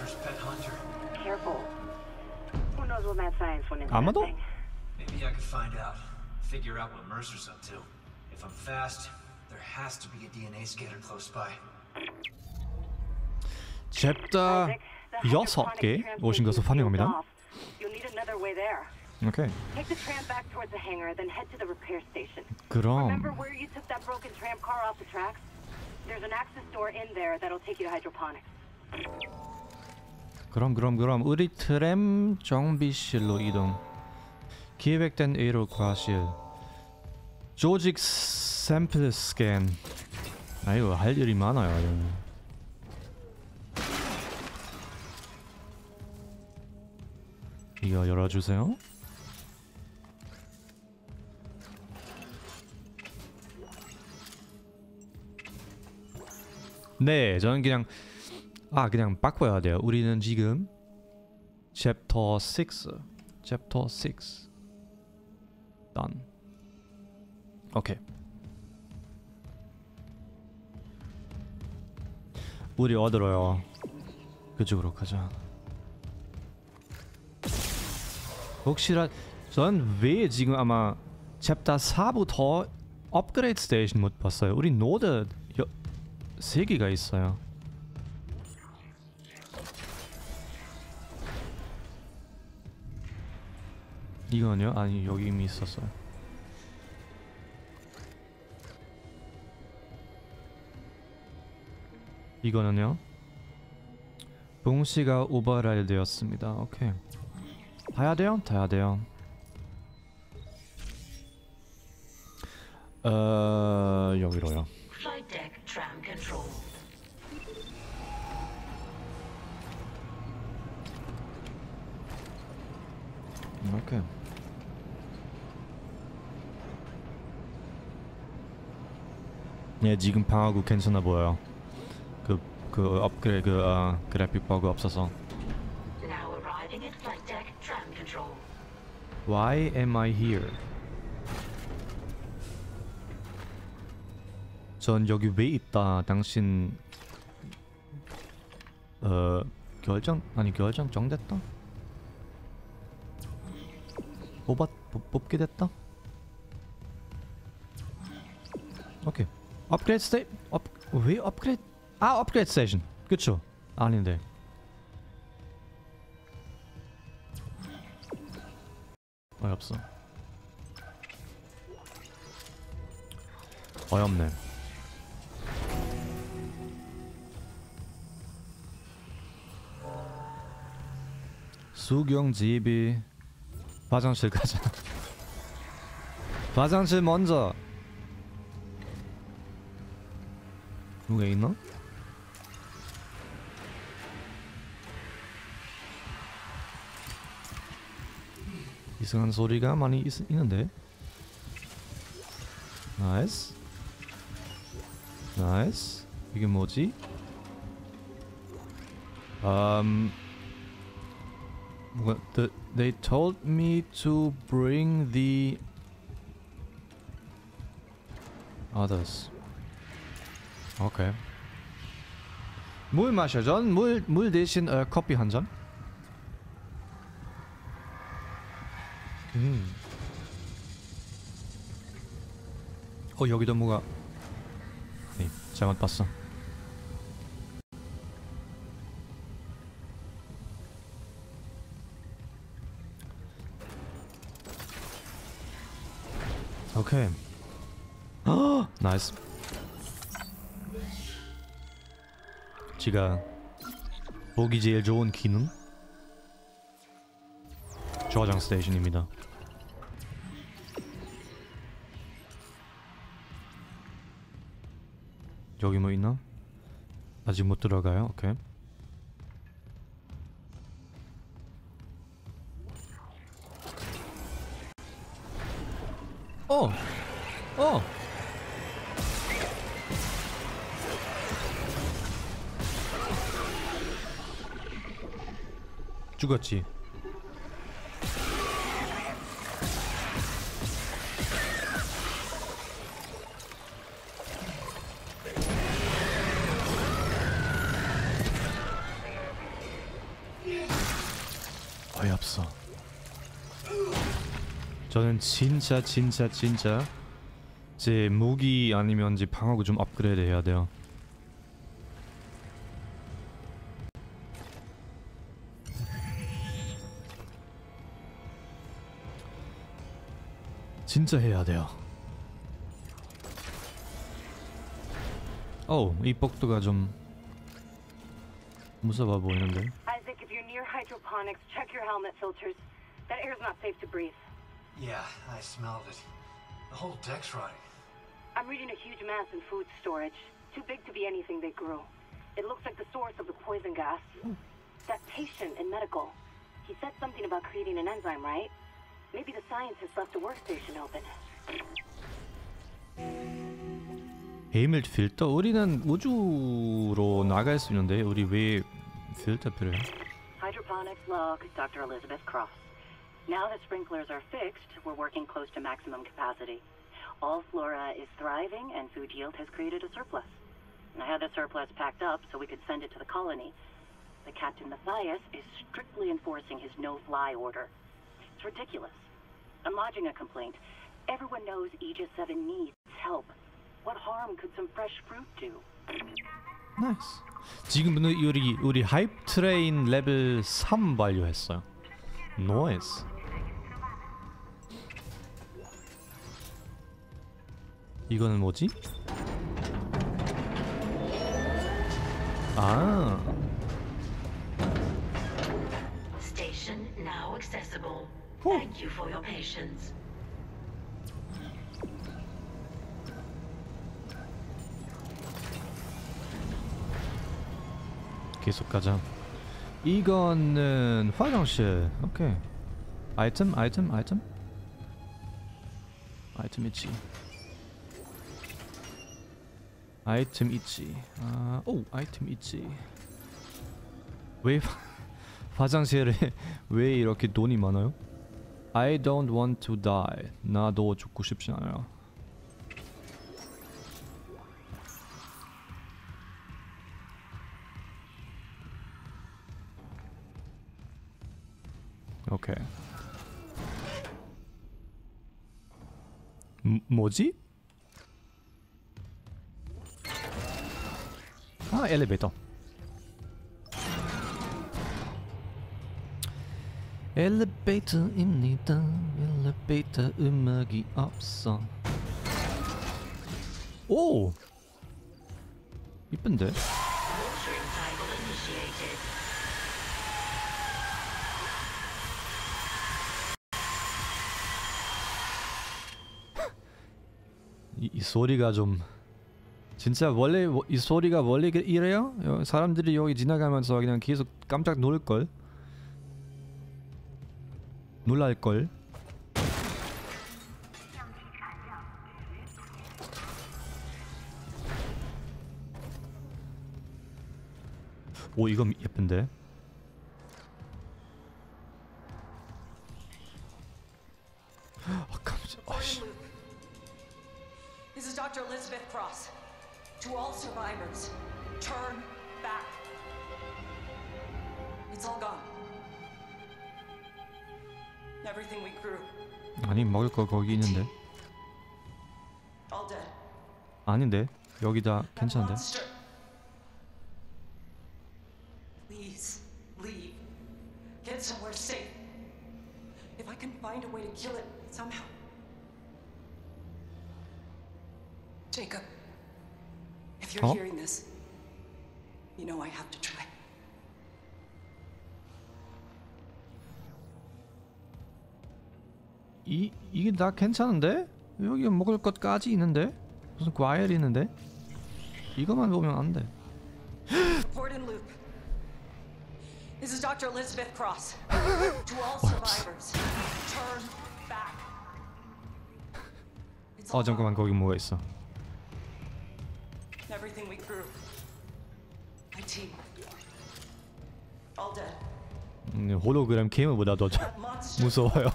Mercer's pet hunter. Careful. Who knows what mad science went into 아마도? that thing? Maybe I could find out. Figure out what Mercer's up to. If I'm fast, there has to be a DNA scanner close by. 챕터 Isaac, the 여섯 개 hydroponic tram 오신 것을 station's 환영합니다. sealed off. You'll need another way there. 오케이. Take the tram back towards the hangar, then head to the repair station. 그럼 Remember where you took that broken tram car off the tracks? There's an access door in there that'll take you to hydroponics. 그럼 그럼 그럼 우리 트램 정비실로 이동. 기획된 A로 과실. 조직 샘플 스캔. 아이고 할 일이 많아요. 이거 열어주세요. 네, 저는 그냥 아 그냥 바꿔야 돼요. 우리는 지금 챕터 6, 챕터 6 done. 오케이. 우리 어디로요? 그쪽으로 가자. 혹시라 전 왜 지금 아마 챕터 4부터 업그레이드 station 못 봤어요. 우리 node 여, 세 개가 있어요. 이거는요? 아니 여기 이미 있었어요. 이거는요? 봉쇄가 override 되었습니다. 오케이. 타야 돼요? 타야 돼요. 어 여기로요. 오케이. 예, 지금 방하고 괜찮아 보여요. 그, 그 업그레이드, 그, 아, 그래픽 버그 없어서. Why am I here? 전 여기 왜 있다. 당신 어 결정 아니 결정 정됐다. 뽑았 뽑, 뽑게 됐다. 오케이. 업그레이드 스테이 업왜 업그레이드 아 업그레이드 스테이션 그쵸? 아닌데. 어이없어. 어이없네. 수경 집이 화장실 가자. 화장실 먼저 누가 있나? 이상한 소리가 많이 있, 있는데 나이스 나이스 이게 뭐지? Um, what the, they told me to bring the others. 오케이. 물 마셔. 전 물 물 대신 어, 커피 한 잔. 음. 어 여기도 뭐가 네, 잘못 봤어. 오케이. 아, 나이스. 제가 보기 제일 좋은 기능 저장 스테이션입니다. 여기 뭐 있나? 아직 못 들어가요. 오케이. 죽었지. 거의 없어. 저는 진짜 진짜 진짜 제 무기 아니면 제 방어구 좀 업그레이드 해야 돼요. 진짜 해야 돼요. 어, 이 복도가 좀 무서워 보이는데. Isaac, if you're near hydroponics, check your helmet filters. That air's not safe to breathe. Yeah, I smelled it. The whole deck's rotting. I'm reading a huge mass in food storage. Too big to be anything they grew. It looks like the source of the poison gas. That patient in medical. He said something about creating an enzyme, right? Maybe the scientist left a workstation open. 헤이밀 필터? 우리는 우주로 나갈 수 있는데 우리 왜 필터 필요해? Hydroponics log, Dr. Elizabeth Cross. Now that sprinklers are fixed, we're working close to maximum capacity. All flora is thriving, and food yield has created a surplus. I had the surplus packed up so we could send it to the colony. The Captain Matthias is strictly enforcing his no-fly order. It's ridiculous. I'm lodging a complaint. Everyone knows Aegis 7 needs help. What harm could some fresh fruit do? 나이스. 지금 우리 우리 하이프 트레인 레벨 3 완료했어요. 노이스. 이거는 뭐지? 아, Station now accessible. Thank you for your patience. 계속 가자. 이거는 화장실. 오케이. 아이템, 아이템, 아이템. 아이템 있지. 아이템 있지. 아, 오, 아이템 있지. 왜 화- 화장실에 왜 이렇게 돈이 많아요? I don't want to die. 나도 죽고 싶지 않아요. 오케이. 음, 뭐지? 아 엘리베이터. 엘리베이터입니다. 엘리베이터 음악이 없어. 오. 이쁜데? 이, 이 소리가 좀 진짜 원래 워- 이 소리가 원래 그- 이래요? 여- 사람들이 여기 지나가면서 그냥 계속 깜짝 놀 걸. 놀랄 걸. 오 이건 예쁜데. 거 거기 있는데. 아닌데 여기다 괜찮은데. monster. Please leave. Get somewhere safe. If I can find a way to kill it somehow. Jacob, if you're Huh? hearing this, you know I have to try. 이 이게 다 괜찮은데? 여기 먹을 것까지 있는데 무슨 과일 있는데? 이거만 보면 안 돼. This is Dr. Elizabeth Cross. to all survivors, turn back. 어 잠깐만 거기 뭐가 있어? Everything we grew. My team. All dead. 음, 홀로그램 게임보다 더. 무서워요.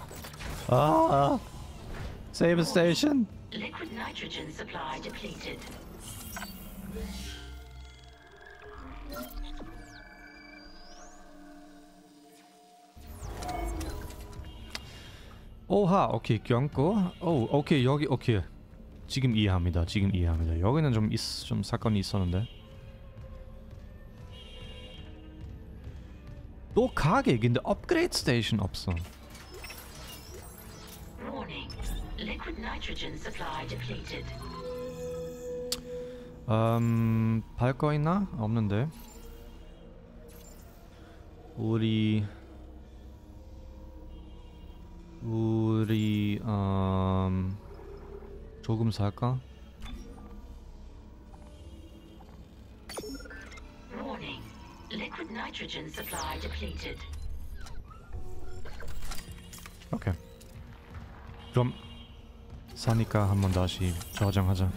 아, save station. Liquid nitrogen supply depleted. 오하 오케이 껴안고. 오 오케이 여기 오케이. 지금 이해합니다 지금 이해합니다. 여기는 좀, 있, 좀 사건이 있었는데. 또 가게 근데 업그레이드 스테이션 없어 nitrogen supply depleted. 음... 발거 있나? 없는데 우리 우리 음... 조금 살까? Warning. Liquid nitrogen supply depleted. 오케이 그럼 사니까 한번 다시 저장하자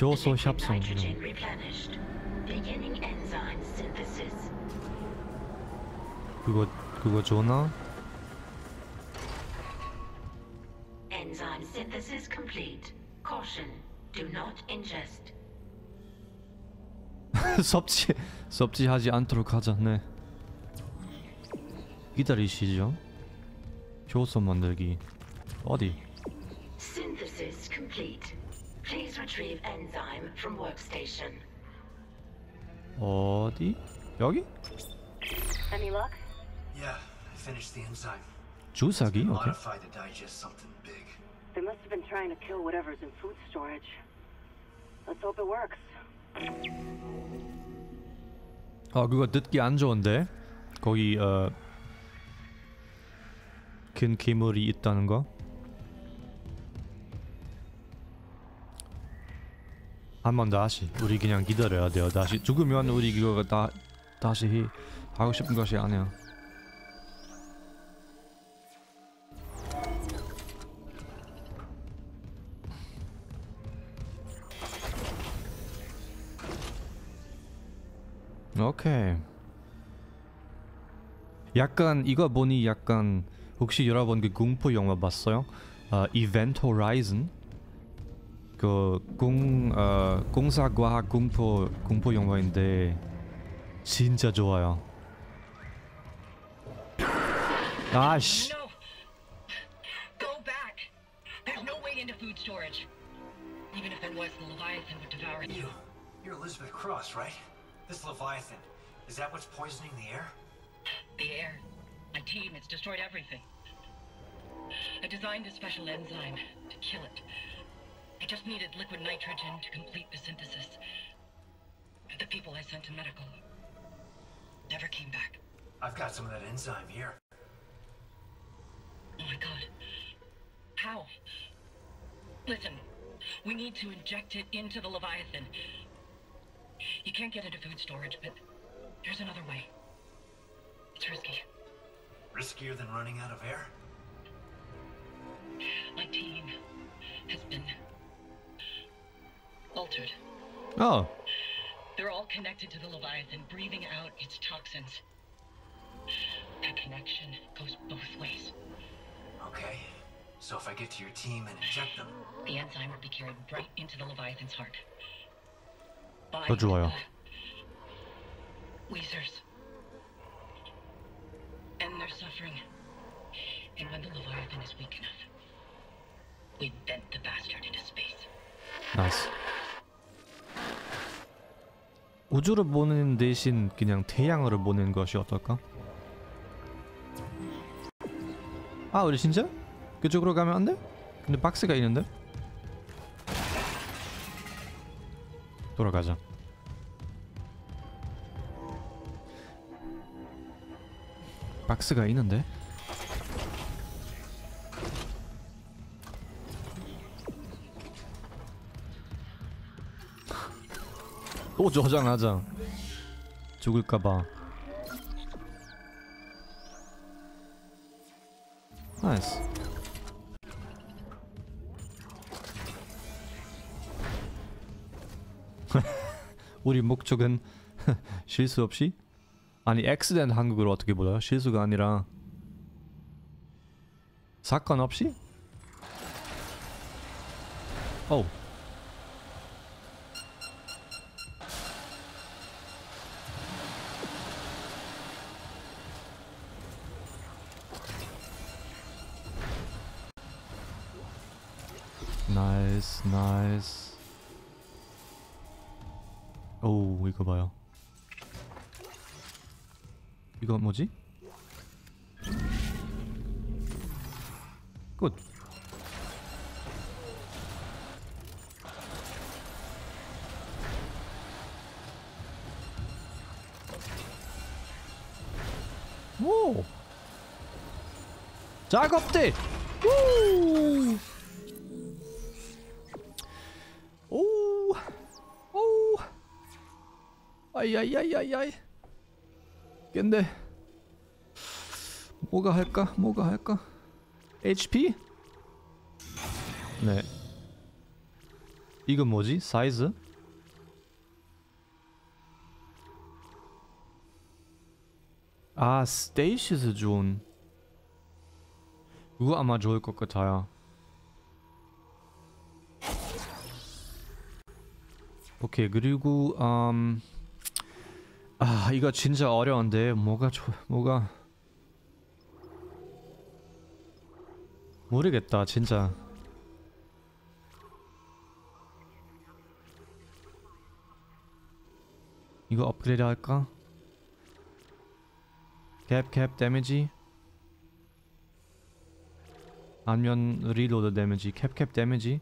효소 synthesis. 그거 그거 좋나? Enzyme synthesis complete. Caution. Do not ingest. 섭취 섭취하지 않도록 하자 네 기다리시죠 효소 만들기 어디 Synthesis complete. Please retrieve enzyme from workstation. 어디 여기 Any luck? Yeah, I finished the enzyme. 주사기 오케이 Modified to digest something big. They must have been trying to kill whatever's in food storage. Let's hope it works. 아 그거 듣기 안 좋은데? 거기 어, 큰 괴물이 있다는 거? 한 번 다시 우리 그냥 기다려야 돼요. 다시 죽으면 우리 그거 다 다시 해- 하고 싶은 것이 아니야 오케이. 약간 이거 보니 약간 혹시 여러분 그 공포 영화 봤어요? 어, 이벤트 호라이즌 그공 어, 공사과학 공포 공포 영화인데 진짜 좋아요. 아씨. No! Go back! There's no way into food storage. Even if there was, the Leviathan would devour it. You, you're Elizabeth Cross, right? This Leviathan, is that what's poisoning the air? The air. My team, it's destroyed everything. I designed a special enzyme to kill it. I just needed liquid nitrogen to complete the synthesis. The people I sent to medical never came back. I've got some of that enzyme here. Oh my god. How? Listen, we need to inject it into the Leviathan. You can't get into food storage, but there's another way. It's risky. Riskier than running out of air? My team has been altered. Oh. They're all connected to the Leviathan, breathing out its toxins. That connection goes both ways. Okay. So if I get to your team and inject them, The enzyme will be carried right into the Leviathan's heart. 더 좋아요. space. 나이스. 우주를 보는 대신 그냥 태양으로 보는 것이 어떨까? 아 우리 진짜? 그쪽으로 가면 안 돼? 근데 박스가 있는데? 돌아가자. 박스가 있는데? 또 저장하자. 죽을까봐. Nice. 우리 목적은 실수 없이 아니 accident 한국어로 어떻게 불러요? 실수가 아니라 사건 없이? 오 Nice, nice. 오 이거 봐요 이거 뭐지? 굿 오! 작업대! 우! 아이아이아이아이 깬데 뭐가 할까? 뭐가 할까? HP? 네 이건 뭐지? 사이즈? 아 stasis zone 그거 아마 좋을 것 같아요 오케이 그리고 음... 아 이거 진짜 어려운데 뭐가 좋 뭐가 모르겠다 진짜. 이거 업그레이드 할까? cap cap damage? 아니면 reload damage? cap cap damage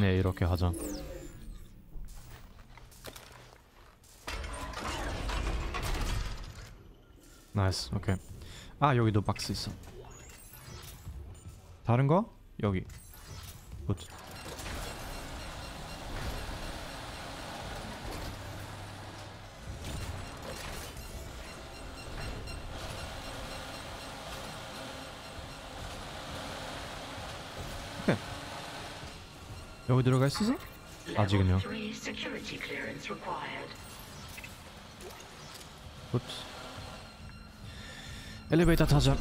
네 이렇게 하자 나이스 오케이. 아 여기도 박스 있어. 다른 거? 여기. 굿 여기 들어가? 아직은요. 3 security clearance required. 굿 엘리베이터 타자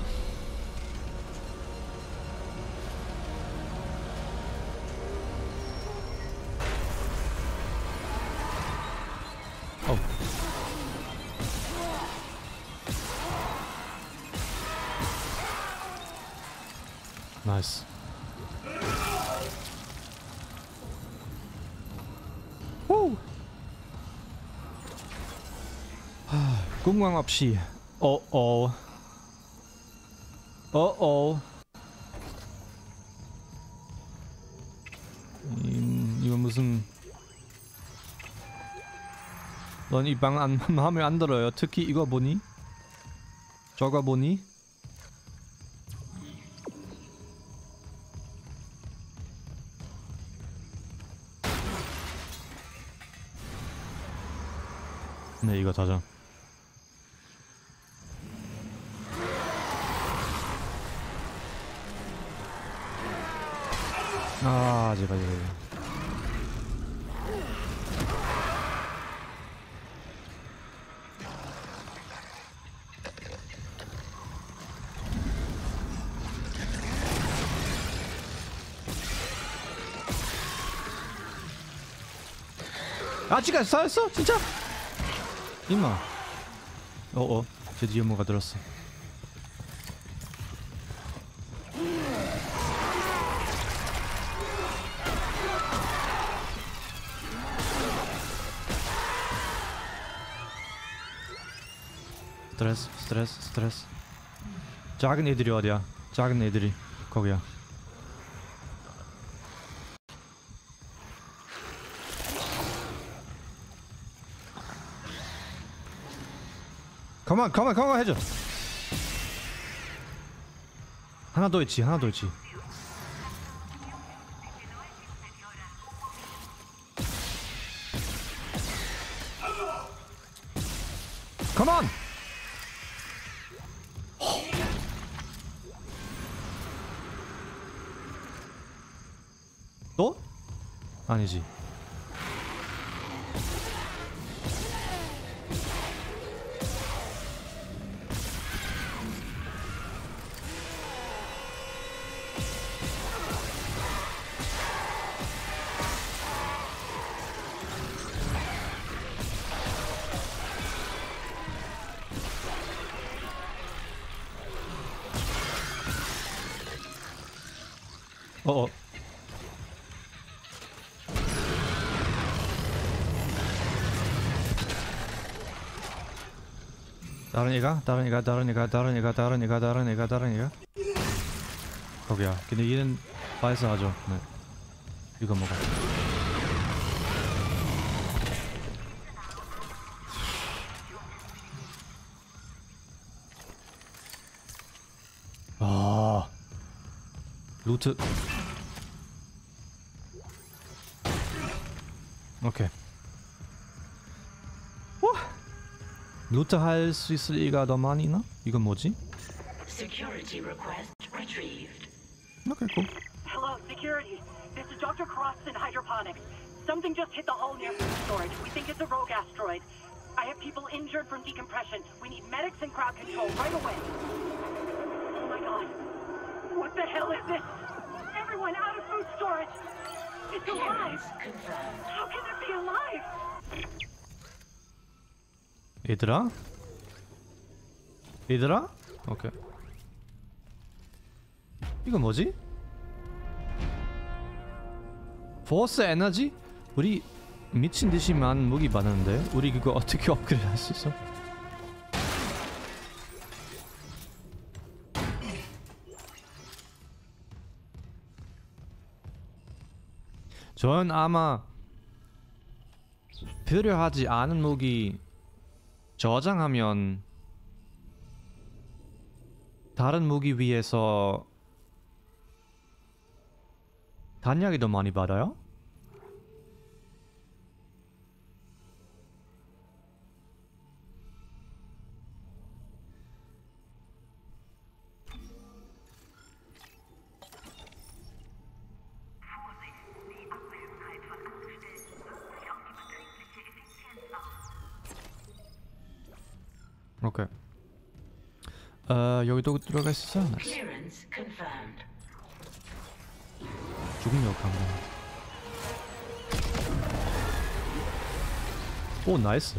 공강 없이 어어 어어. 음, 이거 무슨 넌 이 방 안 마음에 안 들어요. 특히 이거 보니? 저거 보니 아직까지 쌓였어? 진짜? 임마. 어어. 드디어 뭐가 들었어. 스트레스 스트레스 스트레스. 작은 애들이 어디야? 작은 애들이 거기야 가만 가만 가만 해줘. 하나 더 있지 하나 더 있지. 가만! 또? 아니지 애가? 다른 애가? 다른 애가? 다른 애가? 다른 애가? 다른 애가? 다른 애가? 거기야. 근데 얘는 발사하죠. 네. 이거 먹어. 아. 루트. 오케이 루트 할 수 있을 리가 더 많이 있나? 이건 뭐지? Security request retrieved. 오케이 고 Hello, security. This is Dr. Cross in hydroponics. Something just hit the hull near food storage. We think it's a rogue asteroid. I have people injured from decompression. We need medics and crowd control right away. Oh my god. What the hell is this? Everyone out of food storage! It's alive! Clearance confirmed. How 얘들아? 얘들아? 오케이 이건 뭐지? 포스 에너지? 우리 미친 듯이 많은 무기 많은데 우리 그거 어떻게 업그레이드 할 수 있어? 전 아마 필요하지 않은 무기 저장하면 다른 무기 위에서 단약이 더 많이 받아요? 오케이. 아 uh, 여기도 들어갈 수 있어? 죽음 역한 거. 오 나이스.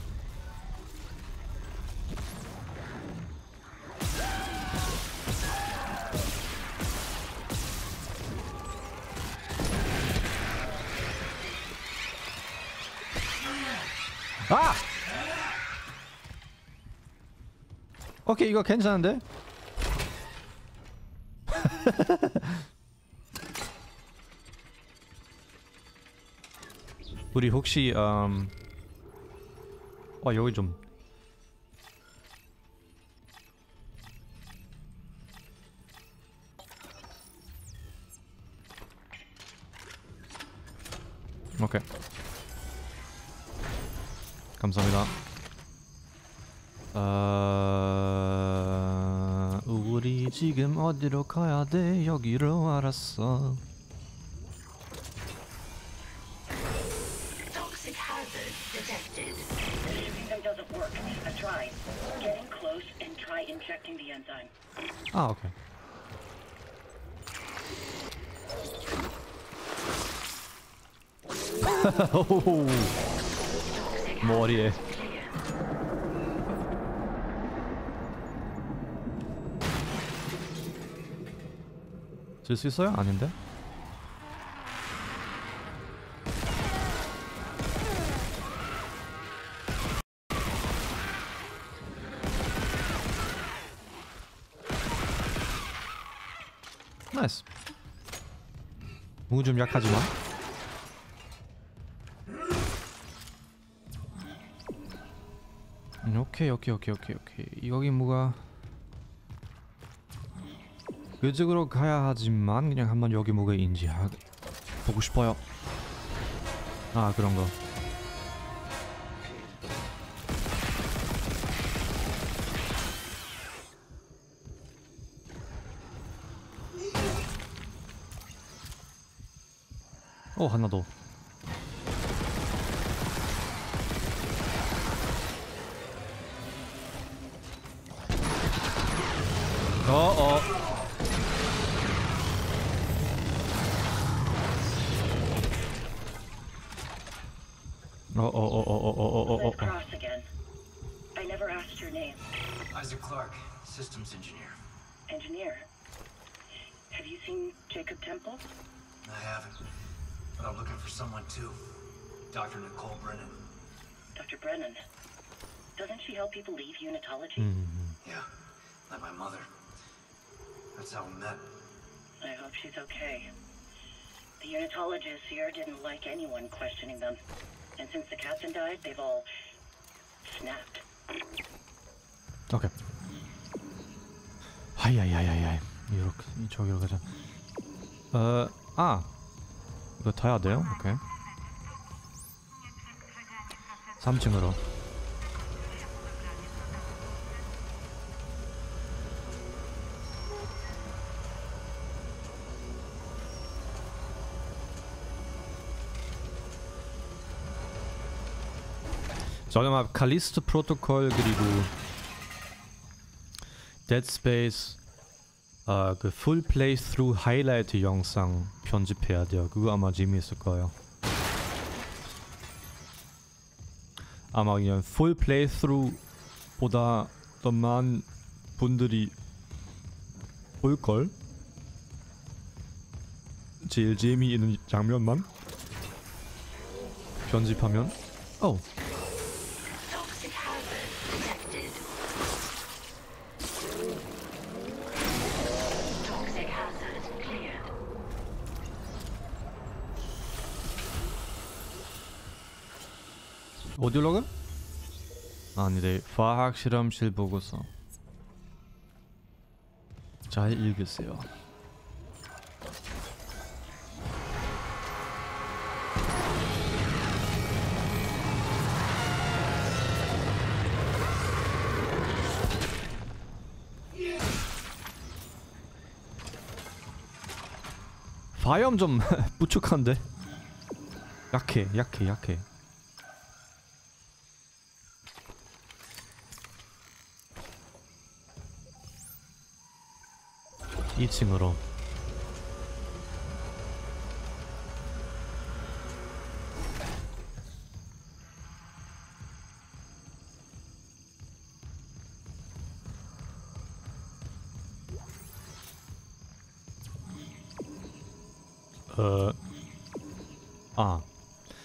오케이 이거 괜찮은데? 우리 혹시 음... 어 여기 좀. 오케이. 감사합니다 지금 어디로 가야 돼? 여기로 알았어 Toxic hazard detected. The system doesn't work. I tried. Get in close and try injecting the enzyme. 아 오케이 오호. 머리에 쓸수 있어요? 아닌데? Nice 무좀 약하지만 음, 오케이 오케이 오케이 오케이 오케이 여기 뭐가 그쪽으로 가야 하지만 그냥 한번 여기 뭐가 있는지 하... 보고 싶어요. 아 그런 거. 어 하나 더. 어어 Oh, oh, oh, oh, oh, oh, oh, oh. Cross oh. again. I never asked your name. Isaac Clark, systems engineer. Engineer? Have you seen Jacob Temple? I haven't, but I'm looking for someone too. Dr. Nicole Brennan. Dr. Brennan? Doesn't she help people leave unitology? Mm -hmm. Yeah, like my mother. That's how we met. I hope she's okay. The unitologists here didn't like anyone questioning them. And since the captain died, they've all snapped. 오케이. 하이야야야야. 이렇게 저기로 가자. 어, 아. 이거 타야 돼요? 오케이. 3층으로. 저는 막 Callisto Protocol 그리고 Dead Space 아, 그 full playthrough 하이라이트 영상 편집해야 돼요. 그거 아마 재미있을 거예요. 아마 그냥 full playthrough보다 더 많은 분들이 볼걸? 제일 재미있는 장면만 편집하면 어 Toxic 가? 아니래 화학 실험실 보고서 잘 읽으세요. 화염 좀 부족한데 약해 약해 약해 이층으로. 어... 아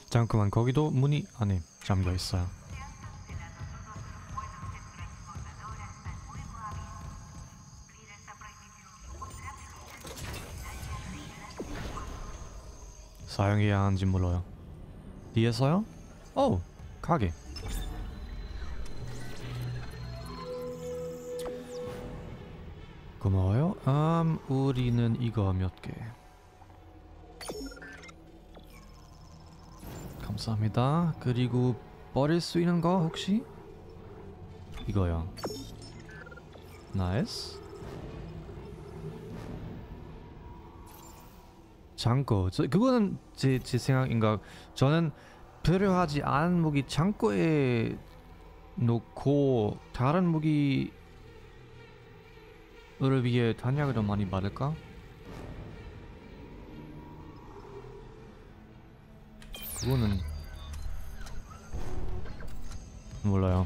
잠깐만 거기도 문이 안에 잠겨 있어요 사용해야 하는지 몰라요. 뒤에서요? 오 가게. 고마워요. 음 우리는 이거 몇 개. 감사합니다. 그리고 버릴 수 있는 거 혹시? 이거요. Nice 창고. 저 그거는 제, 제 생각인가? 저는 필요하지 않은 무기 창고에 놓고 다른 무기를 위해 단약을 더 많이 받을까? 그거는 몰라요.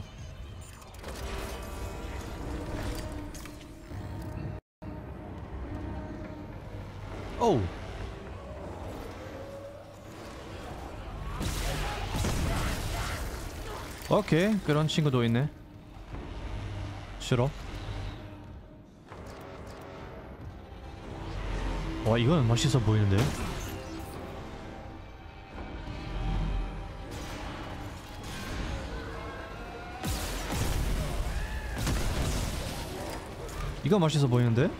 오 오케이 그런 친구도 있네. 싫어? 와 이거는 맛있어 보이는데 이거 맛있어 보이는데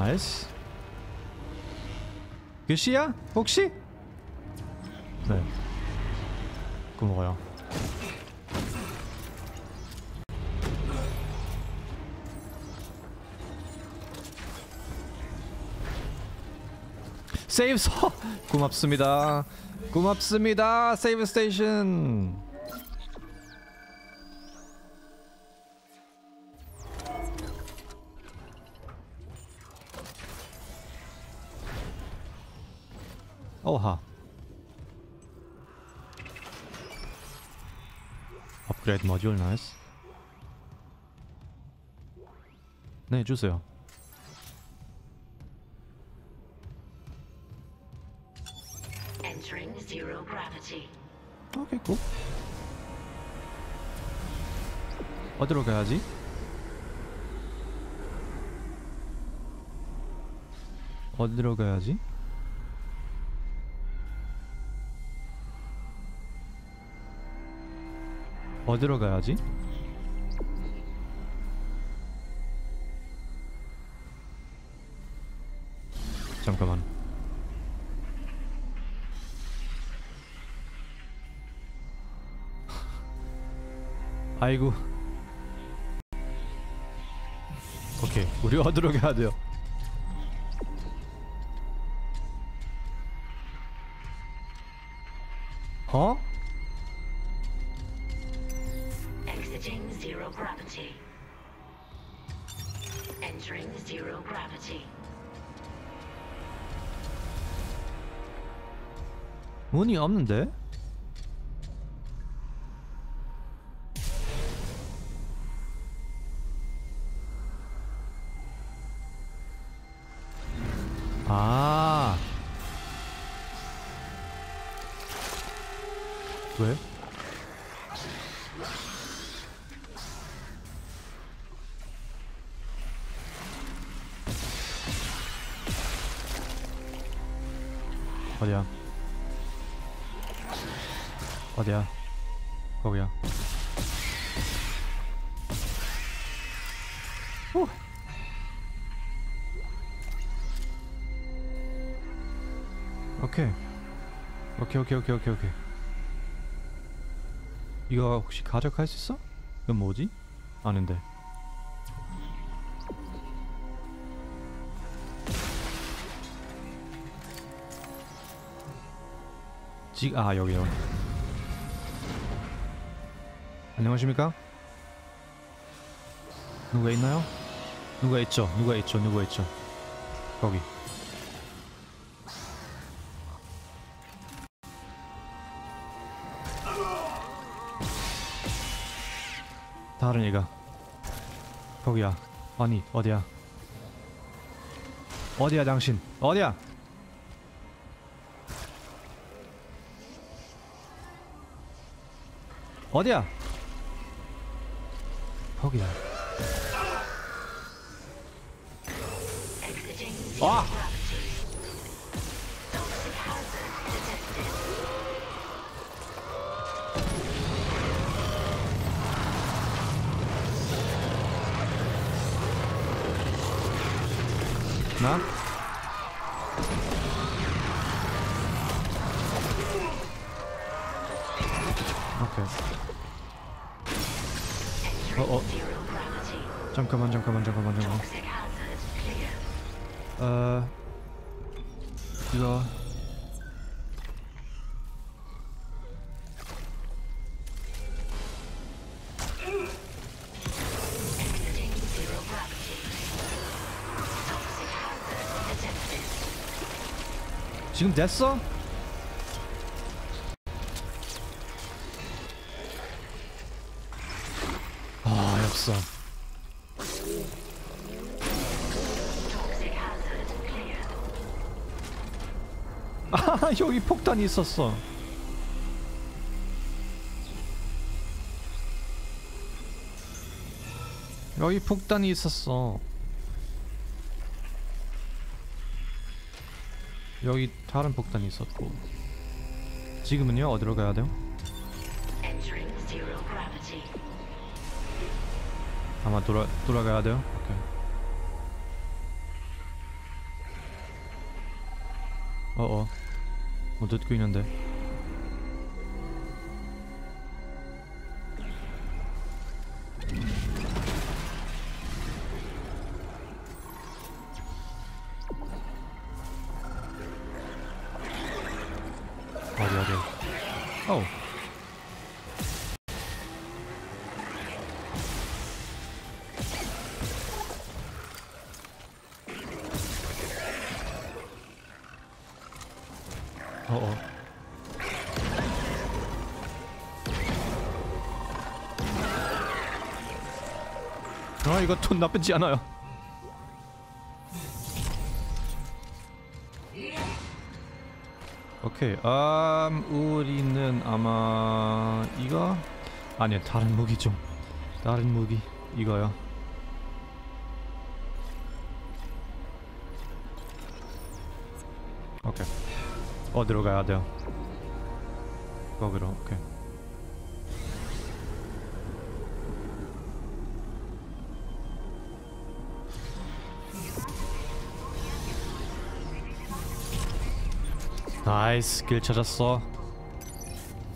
나이스 끝이야? 혹시? 네. 그거 먹어요. 세이브서. 고맙습니다. 고맙습니다 세이브 스테이션 upgrade module, nice. 네, 주세요. Entering zero gravity. Okay, cool. 어디로 가야지? 어디로 가야지? 어디로 가야지? 잠깐만 아이고 오케이 우리 어디로 가야 돼요? 없는데? 오케이 오케이 오케이 오케이. 이거 혹시 가져갈 수 있어? 이건 뭐지? 아는데. 지, 아 여기요. 안녕하십니까? 누가 있나요? 누가 있죠? 누가 있죠? 누가 있죠? 거기. 다른 애가 거기야. 아니 어디야? 어디야 당신? 어디야? 어디야? 거기야. Exiting 나? 오케이. 어, 어. 잠깐만, 잠깐만, 잠깐만, 잠깐만. 지금 됐어? 아, 역사. 아, 여기 폭탄이 있었어. 여기 폭탄이 있었어. 여기 다른 폭탄이 있었고. 지금은요 어디로 가야 돼요? 아마 돌아 돌아가야 돼요. 오케이. 어어. 뭐 듣고 있는데. 이것도 나쁘지 않아요. 오케이. 음, 우리는 아마 이거? 아니요 다른 무기 좀. 다른 무기 이거요. 오케이. 어디로 가야 돼요? 거기로. 오케이. 나이스 길 찾았어.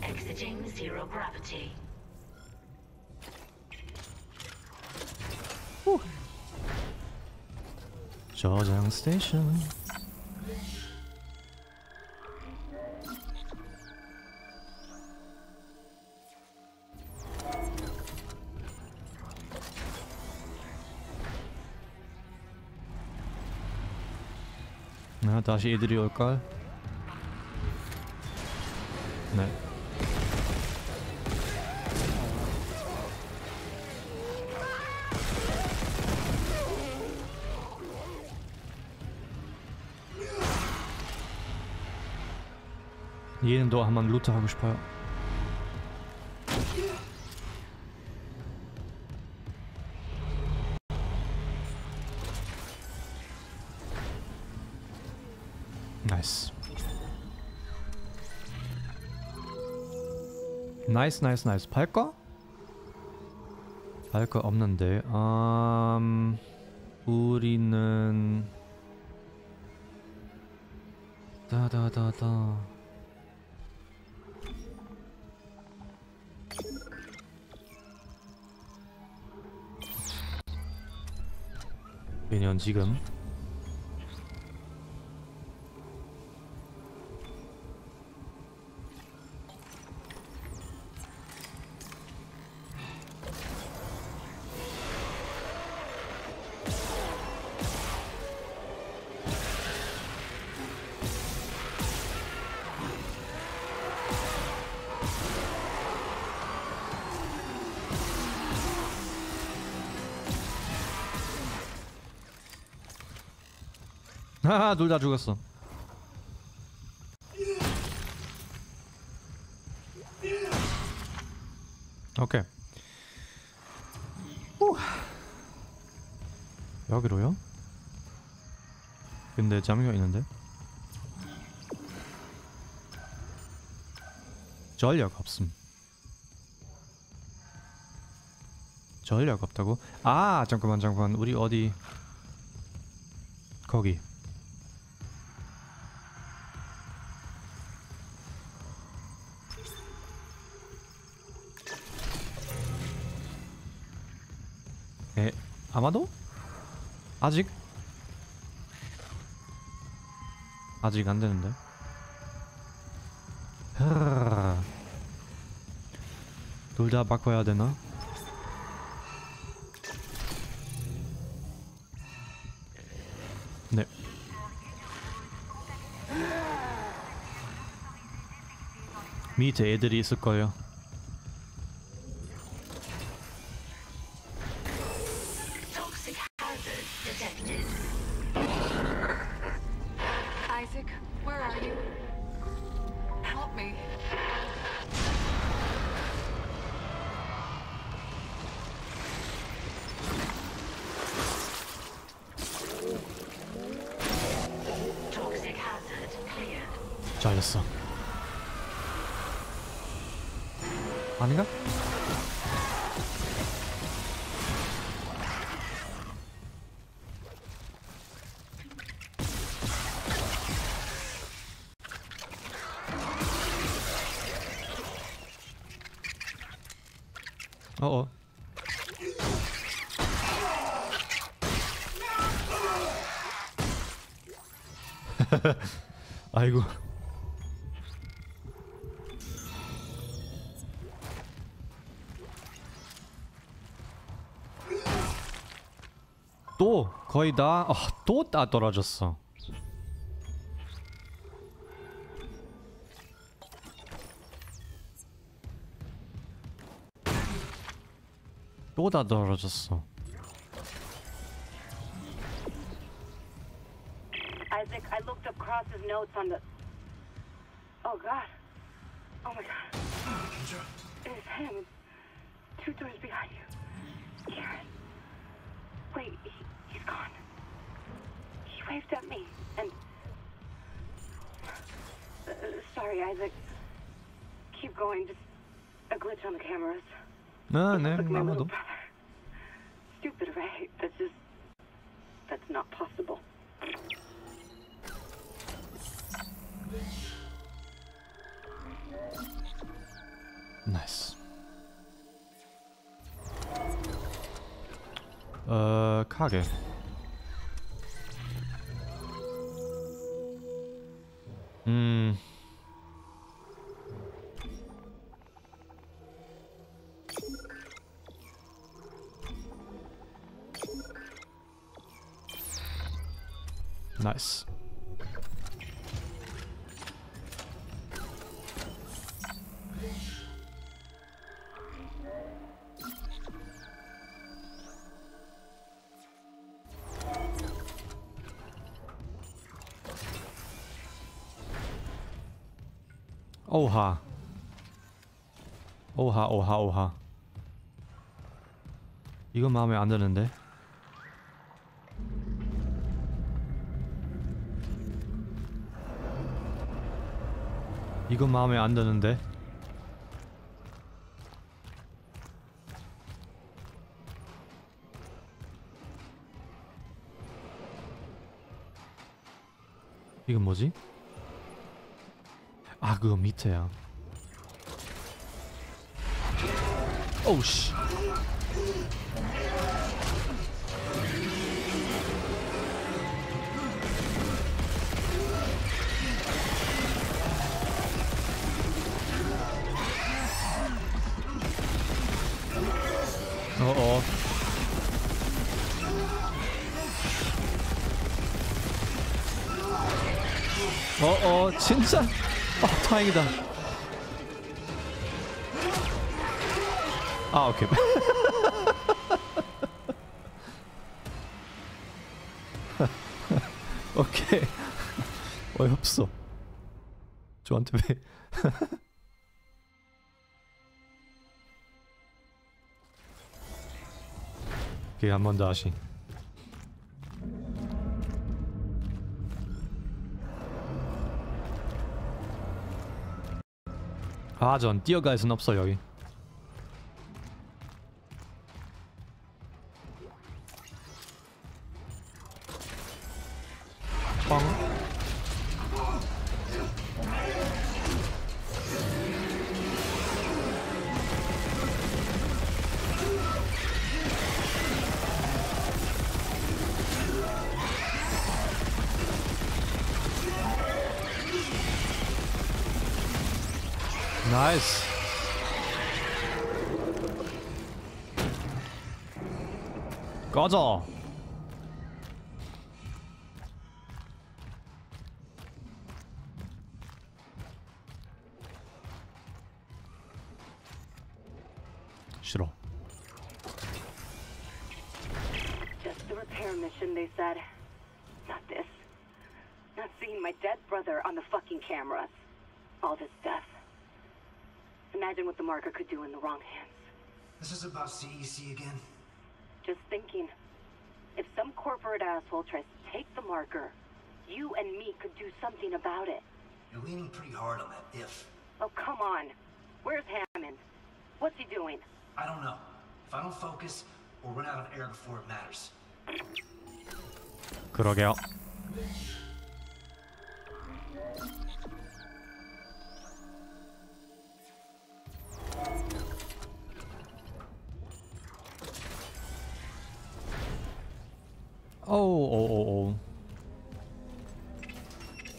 Exiting zero gravity. 저장 스테이션. 나 다시 애들이 올걸? 얘는 너 한번 루트 하고 싶어요. 나이스. 나이스 나이스 나이스 팔까? 팔거 없는데 음 우리는 다다다다 왜냐면 지금 둘 다 죽었어 오케이 후. 여기로요? 근데 잠겨 있는데 전력 없음 전력 없다고? 아 잠깐만 잠깐만 우리 어디 거기 아마도? 아직? 아직 안 되는데. 둘 다 바꿔야 되나? 네. 밑에 애들이 있을 거예요. 아이고. 또 거의 다, 아, 또다 떨어졌어. 또 다 떨어졌어. On the. Oh God. Oh my God. It's him. It's two doors behind you. Karen. Wait, he, he's gone. He waved at me, and. Uh, sorry, Isaac. Keep going. Just a glitch on the cameras. No, 네, Look, 오하. 오하, 오하, 오하. 이건 마음에 안 드는데. 이건 마음에 안 드는데. 이건 뭐지? 아 그거 밑에야. 오우 씨. 어어 어어 진짜? 아 다행이다. 아 오케이. 오케이. 어이없어. 저한테 왜? 오케이 한번 다시 아, 전 뛰어갈 순 없어 여기. CEC again. Just thinking. If some corporate asshole tries to take the marker, you and me could do something about it. You're leaning pretty hard on that if. Oh, come on. Where's Hammond? What's he doing? I don't know. If I don't focus, we'll run out of air before it matters. 그러게요. 오우 오우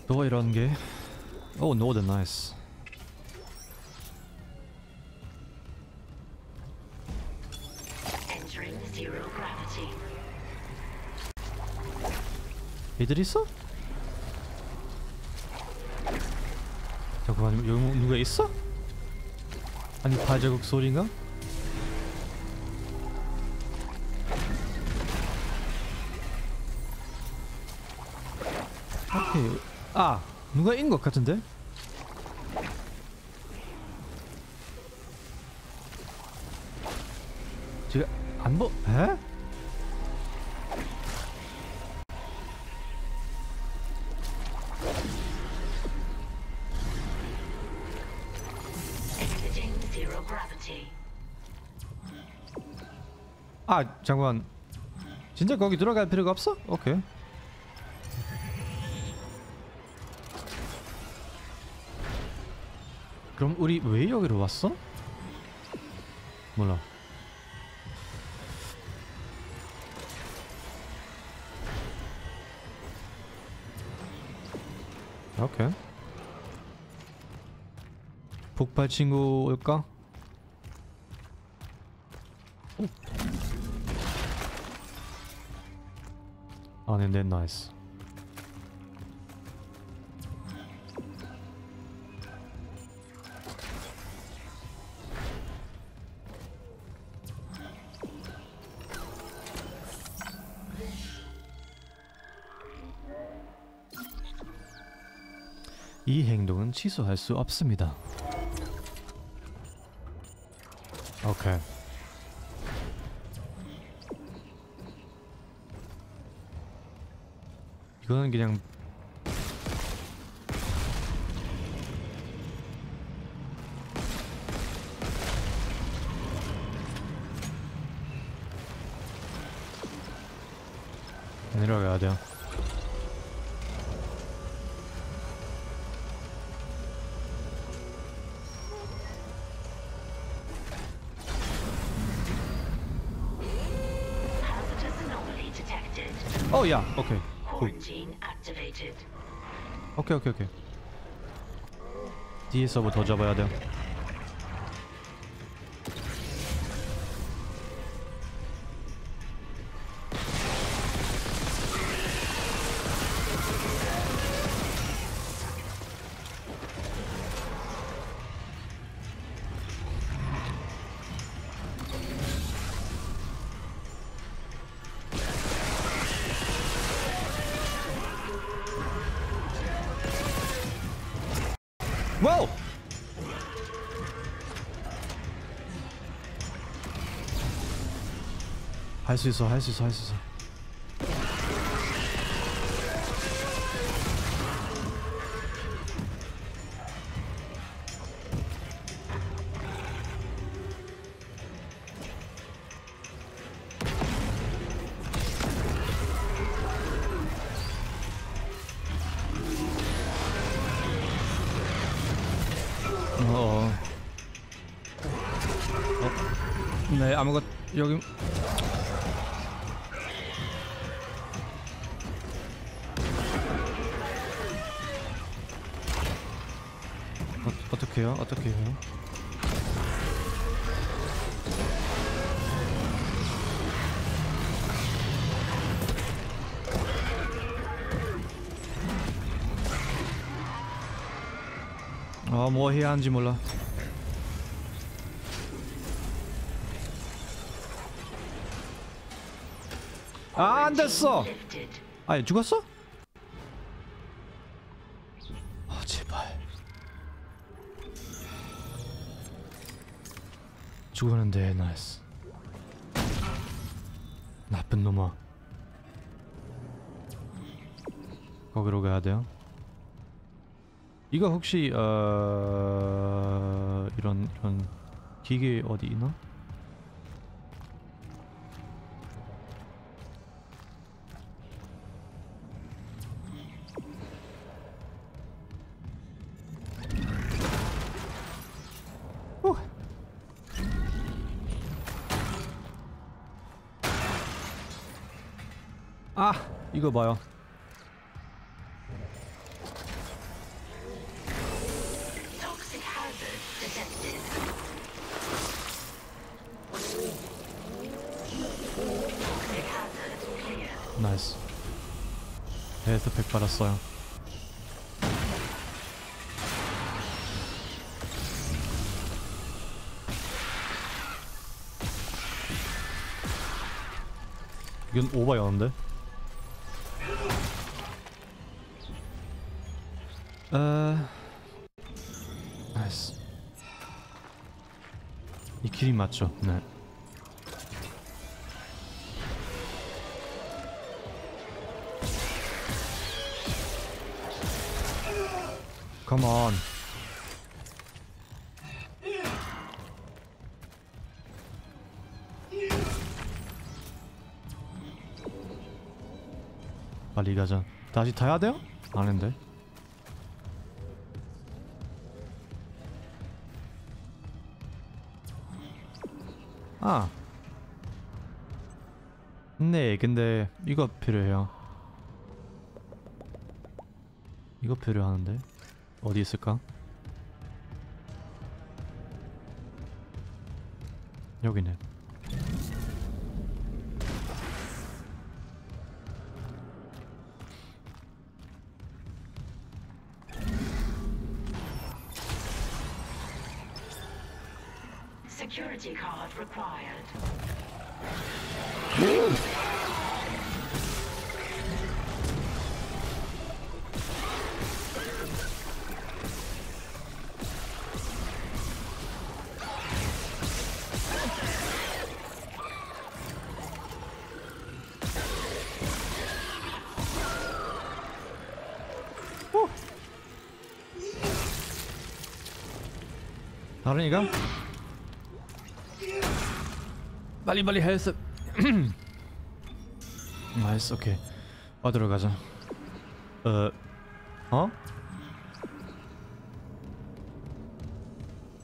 또 이런 게? 오 노드 나이스 Entering zero gravity. 애들 있어? 잠깐만 여기 뭐- 누가 있어? 아니 발자국 소리인가? 누가 인 것 같은데? 제가 안 보... 에? 아 잠깐 진짜 거기 들어갈 필요가 없어? 오케이 그럼 우리 왜 여기로 왔어? 몰라 오케이 폭발 친구 올까? 아, 네, 네, 나이스. 취소할 수 없습니다. 오케이. 이거는 그냥 어, 야, 오케이. 굿. Quarantine activated. 오케이, 오케이, 오케이. 뒤에 서버 더 잡아야 돼요. 할수 있어, 할수 있어, 할 해야 하는지 몰라. 아, 안 됐어. 아니, 죽었어? 아, 제발. 죽었는데, 나이스. 나쁜 놈아. 거기로 가야 돼요. 이거 혹시 어 이런 이런 기계 어디 있나? 후. 아 이거 봐요. 헤드팩 받았어요. 이건 오바였는데? 어... 나이스 이 길이 맞죠? 네 Come on. 빨리 가자. 다시 타야 돼요? 아닌데. 아. 네, 근데 이거 필요해요. 이거 필요하는데. 어디 있을까? 여기네. 다른이가? 빨리 빨리 헬스. Nice 오케이. 어디로 가자. 어, 어?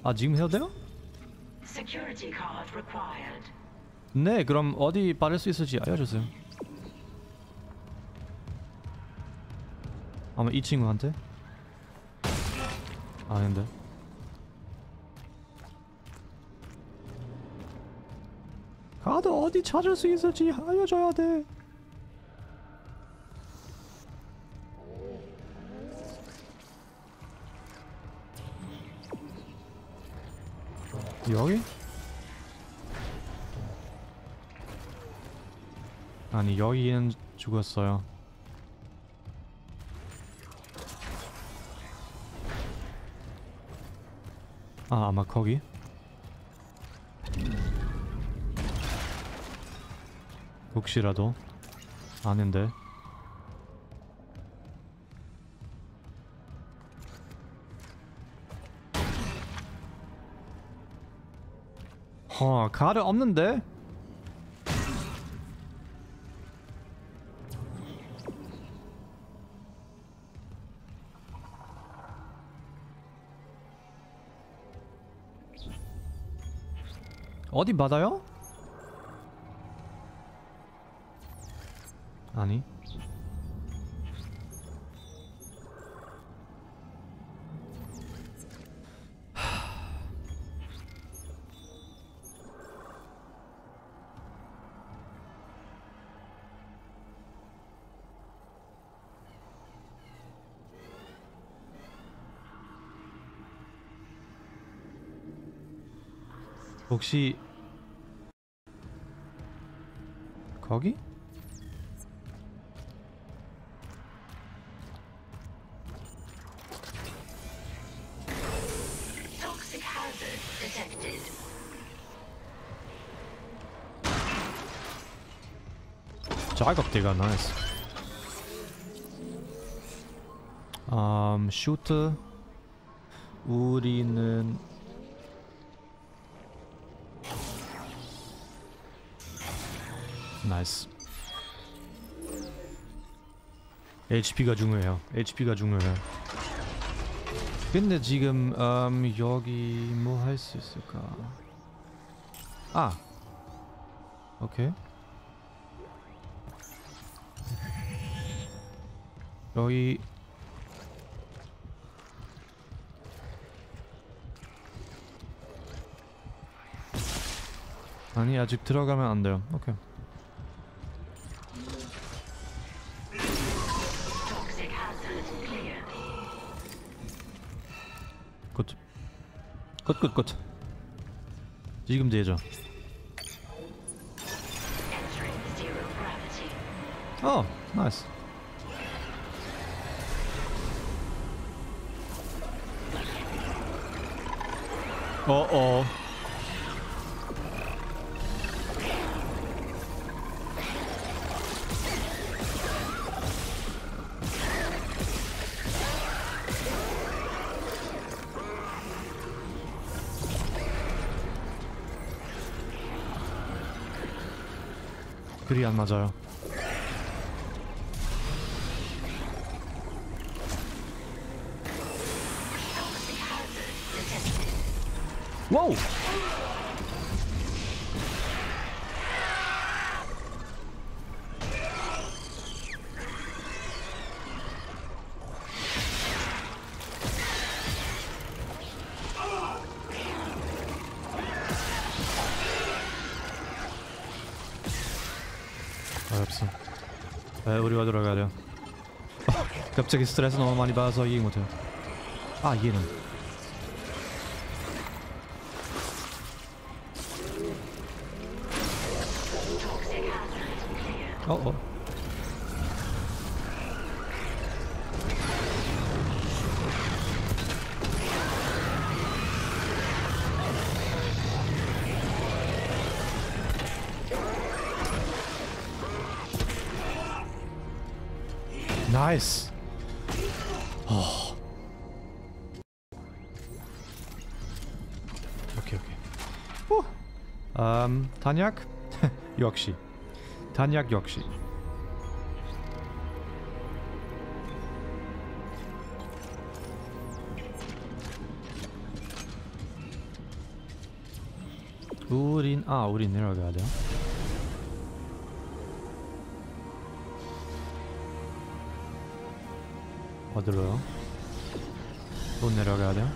아 지금 해도 돼요? Security card required. 네, 그럼 어디 빠를 수 있을지 알려주세요. 아마 이 친구한테? 아닌데. 찾을 수 있을지 알려줘야 돼. 여기? 아니 여기는 죽었어요. 아 아마 거기? 혹시라도 아닌데 허 카드 없는데? 어디 받아요? 아니 혹시 거기? 자극대가 나이스. 음 슈트. 우리는 나이스. HP가 중요해요. HP가 중요해요. 근데 지금 음 여기 뭐 할 수 있을까? 아! 오케이 여기 아니 아직 들어가면 안 돼요. 오케이. Toxic hazard cleared. 굿. 굿굿 굿. 지금 되죠. 어, 나이스. 어어. 글이 안 맞아요 에 우리가 돌아가야 돼요 갑자기 스트레스 너무 많이 받아서 이해 못해요. 아 얘는. 어 어 역시 단약 역시 우린 아 우린 내려가야 돼요 어디로요? 또 내려가야 돼요?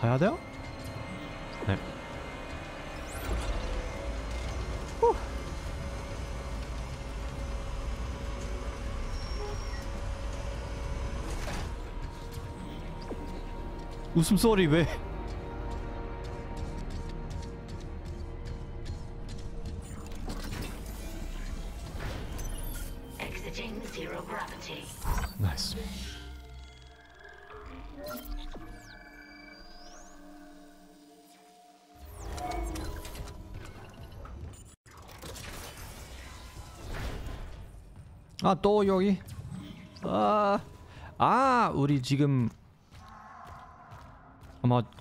가야 돼요? 웃음소리 왜? Exiting zero gravity. 나이스. 아, 또 여기. 아. 아, 우리 지금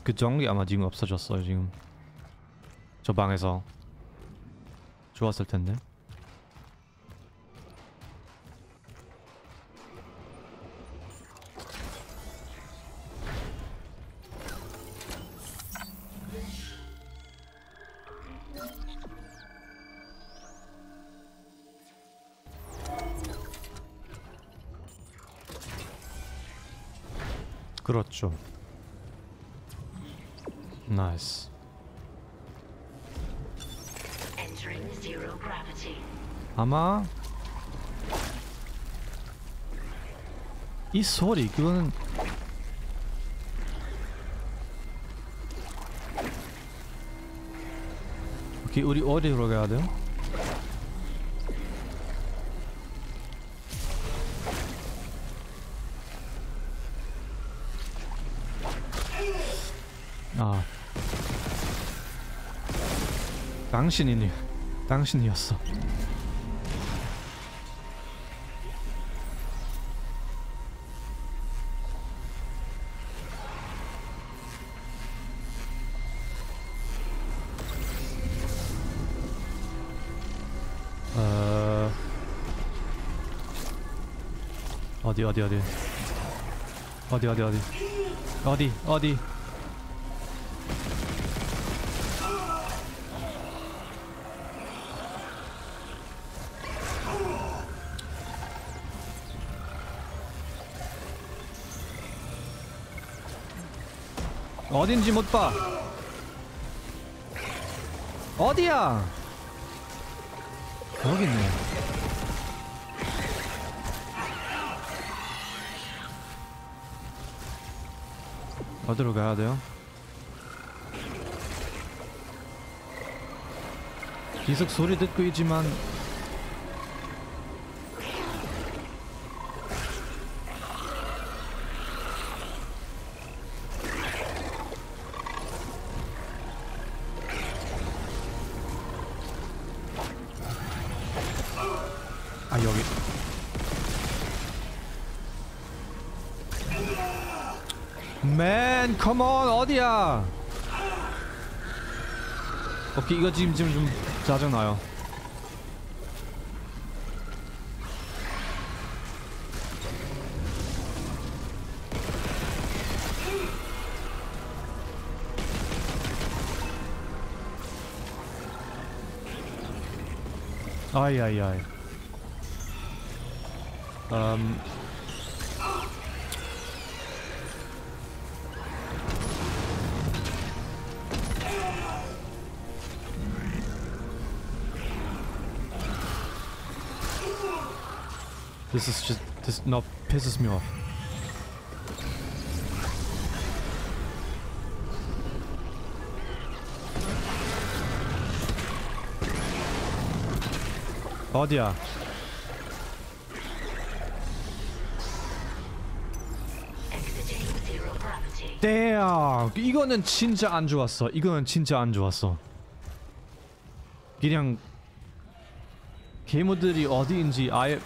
그 정리 아마 지금 없어졌어요, 지금. 저 방에서 좋았을 텐데. 그렇죠. Gravity. 아마 이 소리 그거는 오케이 우리 어디로 가야 돼요? 당신이니 당신이었어. 어... 어디 어디 어디? 어디 어디 어디? 어디 어디 어딘지 못 봐. 어디야? 여기 있네. 어디로 가야 돼요? 계속 소리 듣고 있지만 이 이거 지금 지금 좀 짜증나요. 아이 아이 아이. 음 This is just this no pisses me off. gravity. 대야 이거는 진짜 안 좋았어. 이거는 진짜 안 좋았어. 그냥 괴물들이 어디인지 아예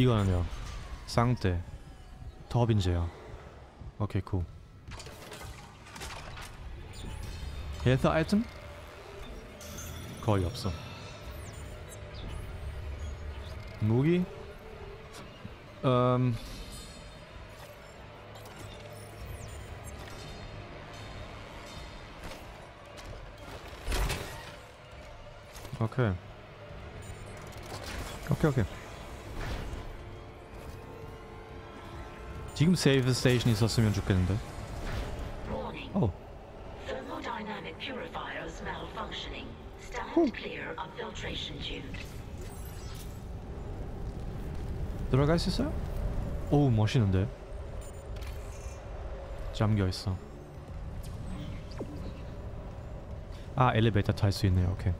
이거는요. 쌍대. 더빈제요. 오케이 굿. 헬스 아이템? 거의 없어. 무기? 음. 오케이. 오케이 오케이. 지금 세이브 스테이션 있었으면 좋겠는데. Warning. 오. Thermodynamic purifiers malfunctioning. Stand clear of filtration tubes. 들어갈 수 있어요? 오 멋있는데 잠겨 있어 아 엘리베이터 탈 수 있네요 오케이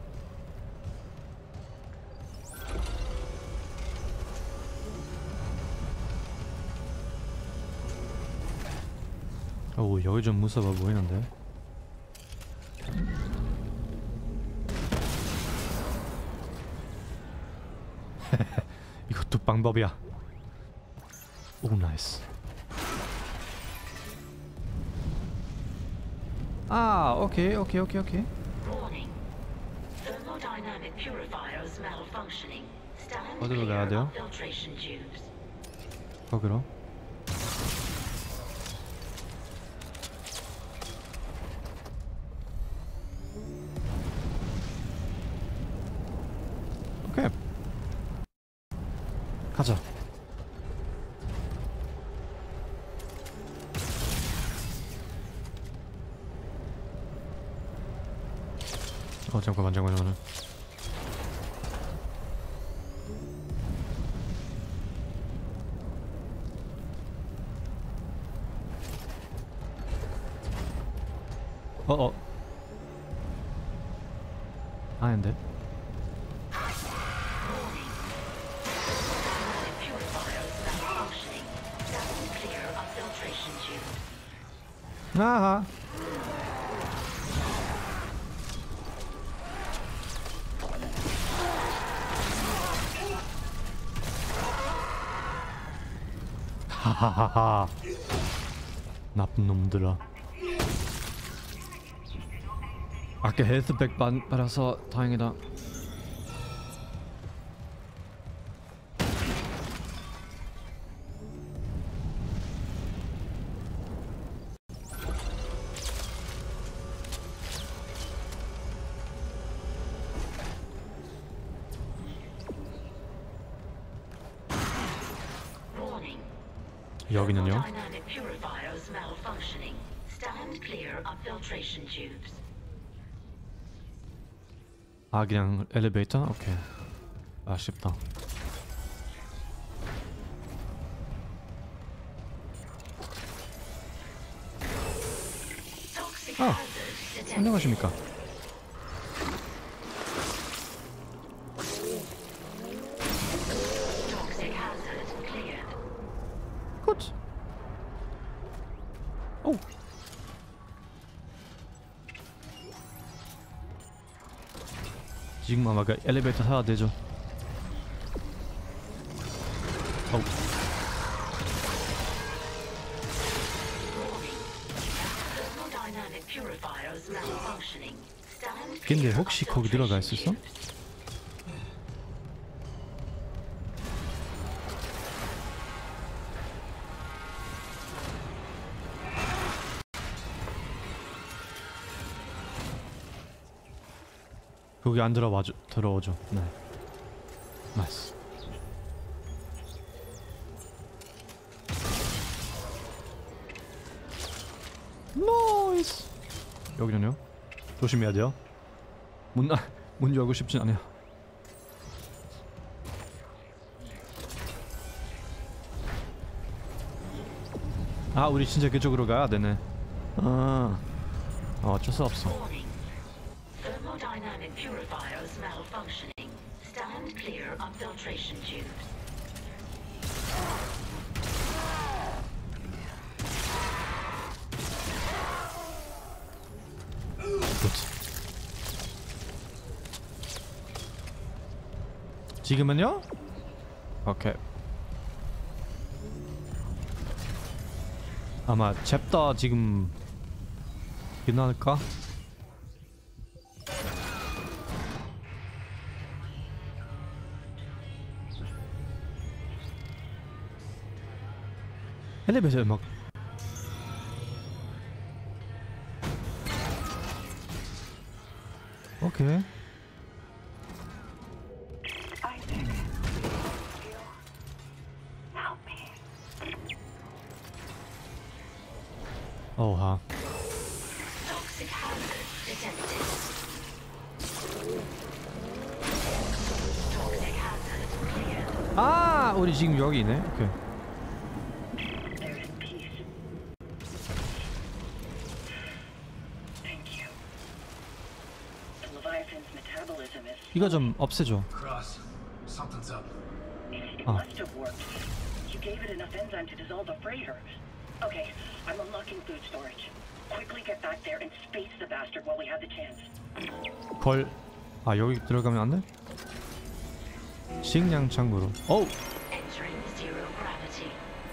오 여기 좀 무서워 보이는데 이것도 방법이야 오 nice 아 오케이 오케이 오케이 오케이 어디로 가야 돼요? 거기로 가자. 어 잠깐만 잠깐만 어어 하하하하 나쁜 놈들아. 아까 헬스백 받- 받아서 다행이다 아 그냥 엘리베이터? 오케이 아쉽다 아. 안녕하십니까 그 엘리베이터 타야 되죠. 어우, 근데 혹시 거기 들어가 있었어? 거기 안 들어와줘 들어오죠. 네. Nice. Nice. 여기는요? 조심해야 돼요. 문, 문 열고 싶진 않아요. 아, 우리 진짜 그쪽으로 가야 되네. 아, 어, 어쩔 수 없어. Purifiers malfunctioning. Stand clear of filtration tubes. 그렇지. 지금은요? 오케이. 아마 잽다 지금 끝날까? Elevator Mock. We have the chance. 걸. 아, 여기 들어가면 안 돼? 식량 창고로. gravity.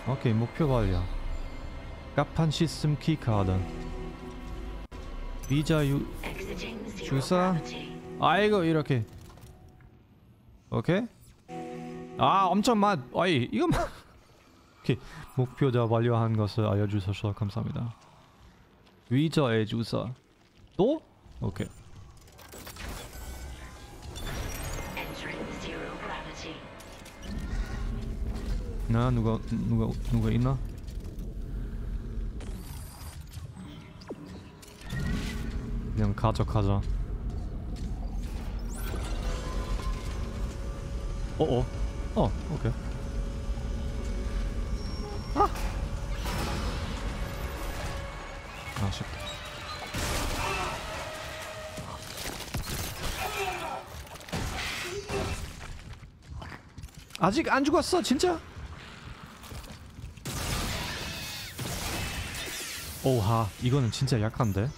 오케이, 목표 발견. 갑판 시스템 키 카드. 비자 유 주사. 아이고 이렇게. 오케이. 아, 엄청 많. 어이, 이거 막. 오케이. 목표자 완료한 것을 알려주셔서 감사합니다. 위저의 주사. 또? 오케이. 나 누가 누가 누가 있나? 그냥 가져 가자. 어어 어 오케이. 아 아쉽다. 아직 안 죽었어 진짜? 오하 이거는 진짜 약한데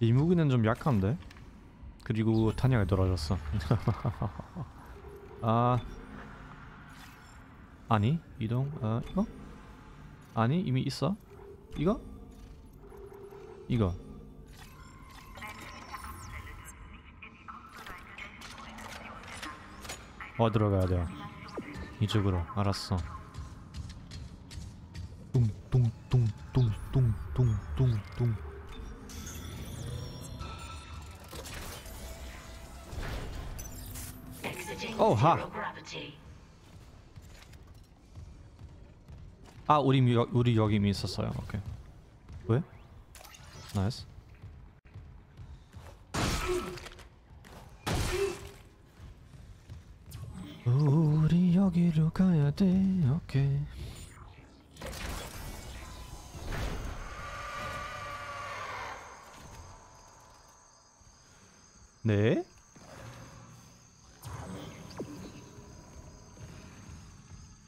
이 무기는 좀 약한데 그리고 탄약이 떨어졌어. 아. 아니 이동 아 이거? 아니 이미 있어? 이거? 이거. 어 들어가야 돼요. 이쪽으로. 알았어. 뚱뚱뚱뚱뚱뚱뚱뚱 Oh, ha. zero gravity. 아 우리 여, 우리 여기 이미 있었어요 오케이 왜? 나이스 우리 여기로 가야 돼 오케이 네?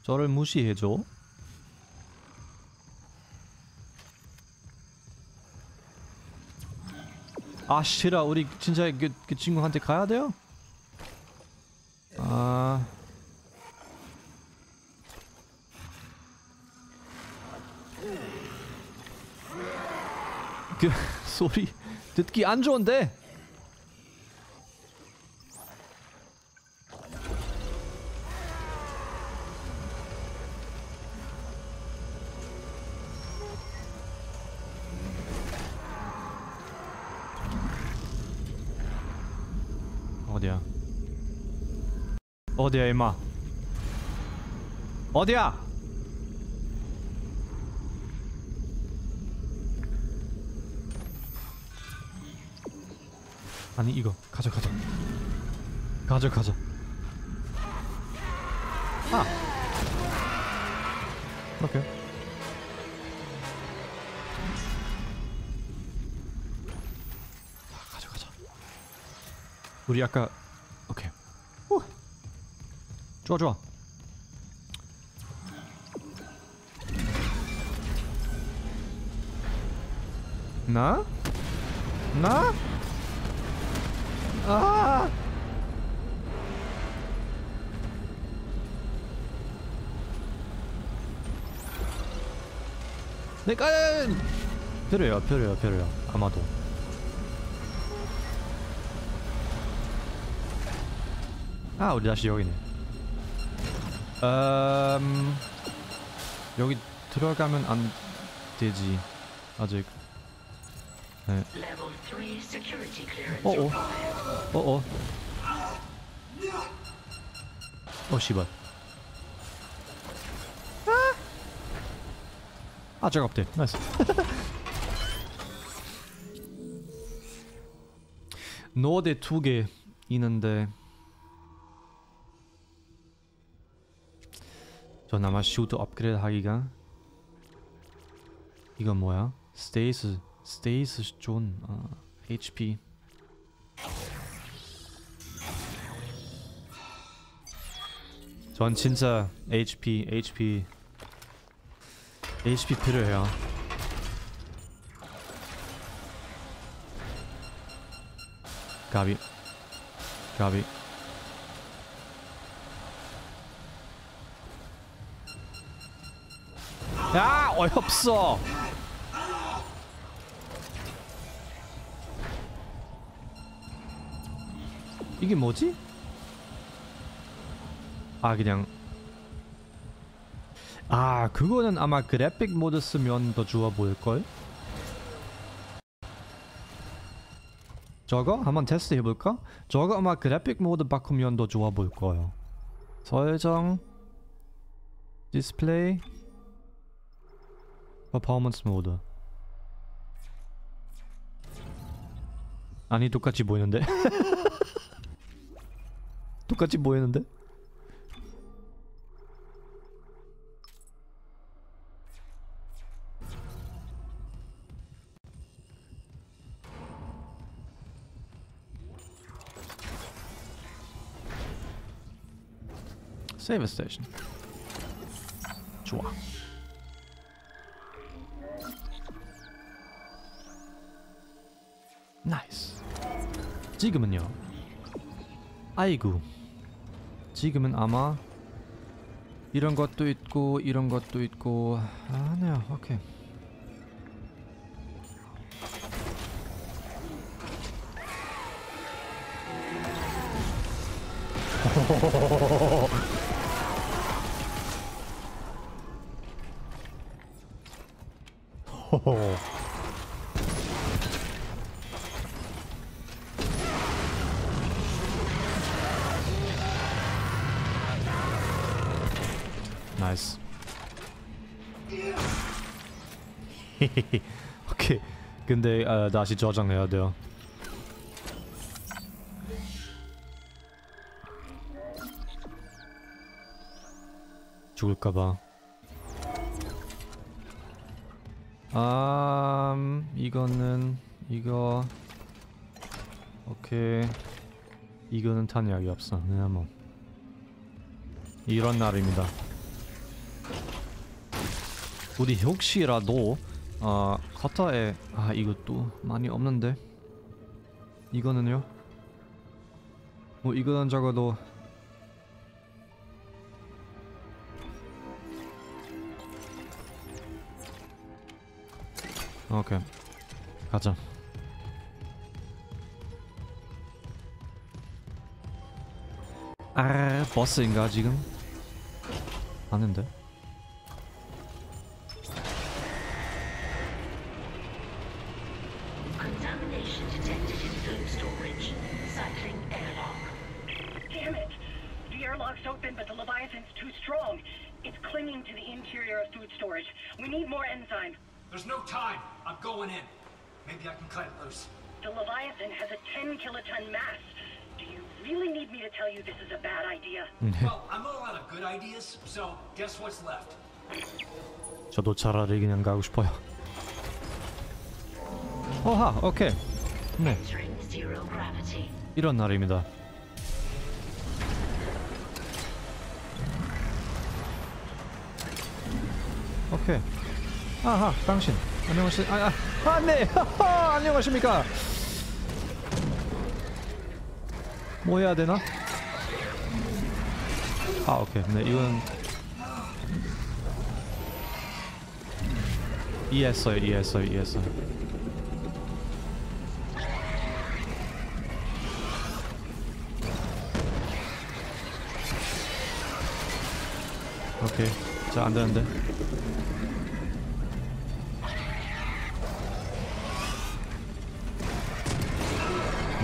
저를 무시해줘. 아 싫어 우리 진짜 그, 그 친구한테 가야 돼요? 아. 그 소리 듣기 안 좋은데 어디야 임마? 어디야? 아니 이거 가져 가져. 가져 가져. 아! 아, 가져 가져. 우리 아까. 좋아 좋아 나? 나? 아! 내가 별로야 별로야 별로야 아마도 아 우리 다시 여기네 음 여기 들어가면 안 되지 아직. 네. Level 3 security clearance 어어. 어어. 어 씨발. 아! 아 차갑대 나이스. 노대 두개 있는데 전 아마 슈트 업그레이드 하기가 이건 뭐야? 스테이스 스테이스 존 아, HP 전 진짜 HP, HP, HP 필요해요. 가비, 가비. 야, 어이없어. 이게 뭐지? 아 그냥 아 그거는 아마 그래픽 모드 쓰면 더 좋아 보일걸? 저거 한번 테스트 해볼까? 저거 아마 그래픽 모드 바꾸면 더 좋아 보일 거예요 설정 디스플레이 퍼포먼스 모드 아니 똑같이 보이는데? 똑같이 보이는데? 세이브 스테이션 좋아 지금은요. 아이고. 지금은 아마 이런 것도 있고 이런 것도 있고. 아니야 오케이. 나이 스. 오케이. 근데 아, 다시 저장해야 돼요. 죽을까봐. 아 음, 이거는 이거. 오케이. 이거는 탄약이 없어. 그냥 뭐. 이런 날입니다 우리 혹시라도 어 커터에 아 이것도 많이 없는데 이거는요? 뭐 이거는 적어도 오케이 가자 아 버스인가 지금? 아닌데 저도 차라리 그냥 가고 싶어요. 어하 오케이. 네. 이런 날입니다. 오케이. 아하 당신. 안녕하시 아, 아, 아 네. 하하, 안녕하십니까. 뭐 해야 되나? 아 오케이. 네 이건 이해했어요 이해했어요 이해했어요 오케이 자 안 되는데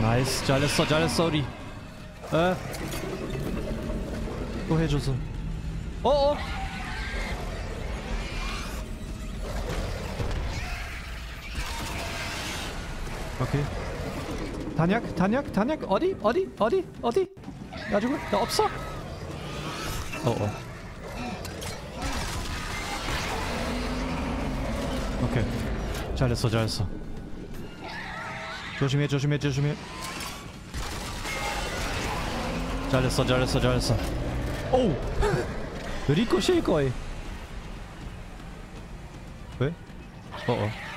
나이스 잘했어 잘했어 우리 에? 또 해줘서 어어 오케이. 단약 단약 단약. 어디 어디 어디 어디? 가지고 나 없어? 어 어. 오케이. 잘했어 잘했어. 조심해 조심해 조심해. 잘했어 잘했어 잘했어. 오우 리코쉐이 거의. 왜? 어 어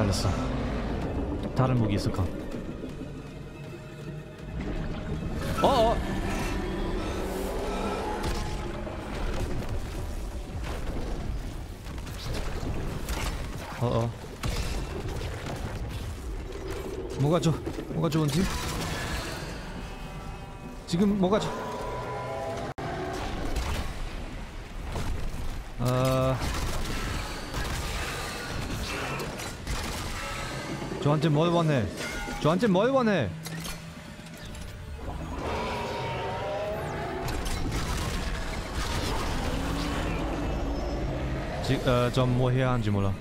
잘했어. 다른 무기 있을까? 어어. 어어. 뭐가 좋 뭐가 좋은지? 지금 뭐가 좋 저한테 뭘 원해? 저한테 뭘 원해? 지, 어, 전뭐 해야 하는지 몰라.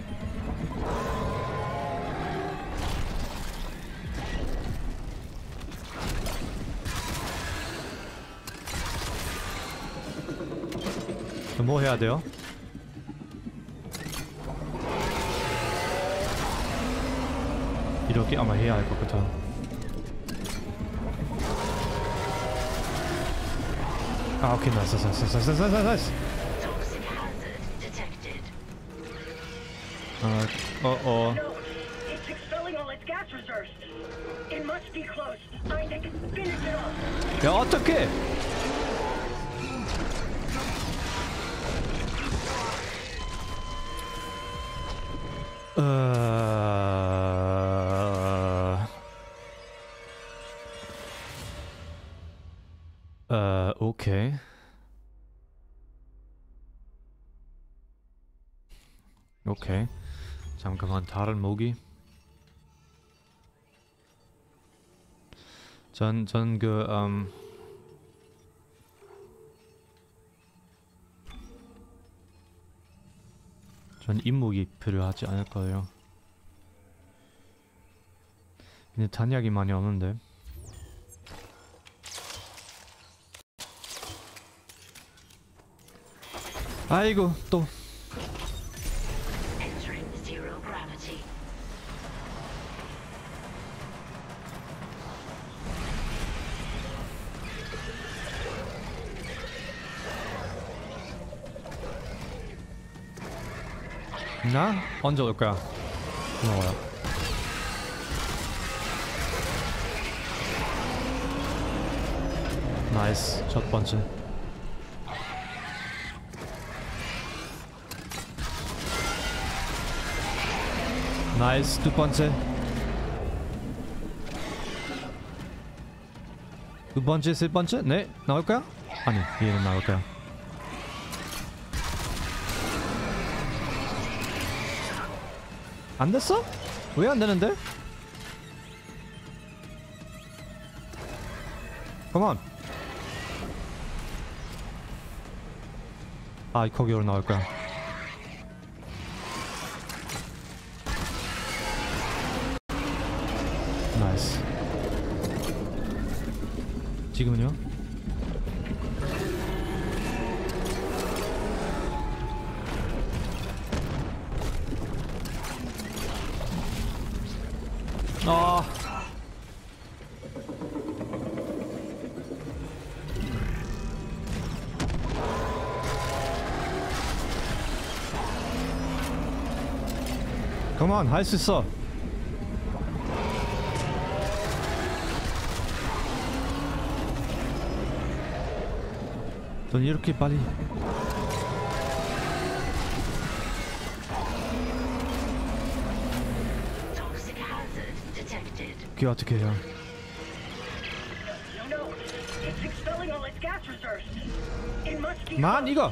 저뭐 해야 돼요? 이렇게 아마 해야 할 것 같아. 아 오케이 나이스 나이스 나이스 나이스 나이스 나이스 Toxic hazard detected. 어어 전, 전 그, 음, 전 임무기 필요하지 않을 거예요. 근데 단약이 많이 없는데. 아이고, 또. 나? 언제 올 거야? 고마워요. Nice. 첫 번째. Nice. 두 번째. 두 번째, 세 번째? 네, 나올 거야? 아니, 얘는 나올 거야. 안 됐어? 왜 안 되는데? Come on. 아, 거기로 나올 거야. 컴온 할 수 있어. 넌 이렇게 빨리 Toxic hazard detected. 그게 어떻게 해요? No, no. It's expelling all its gas reserves. It must be. 만 이거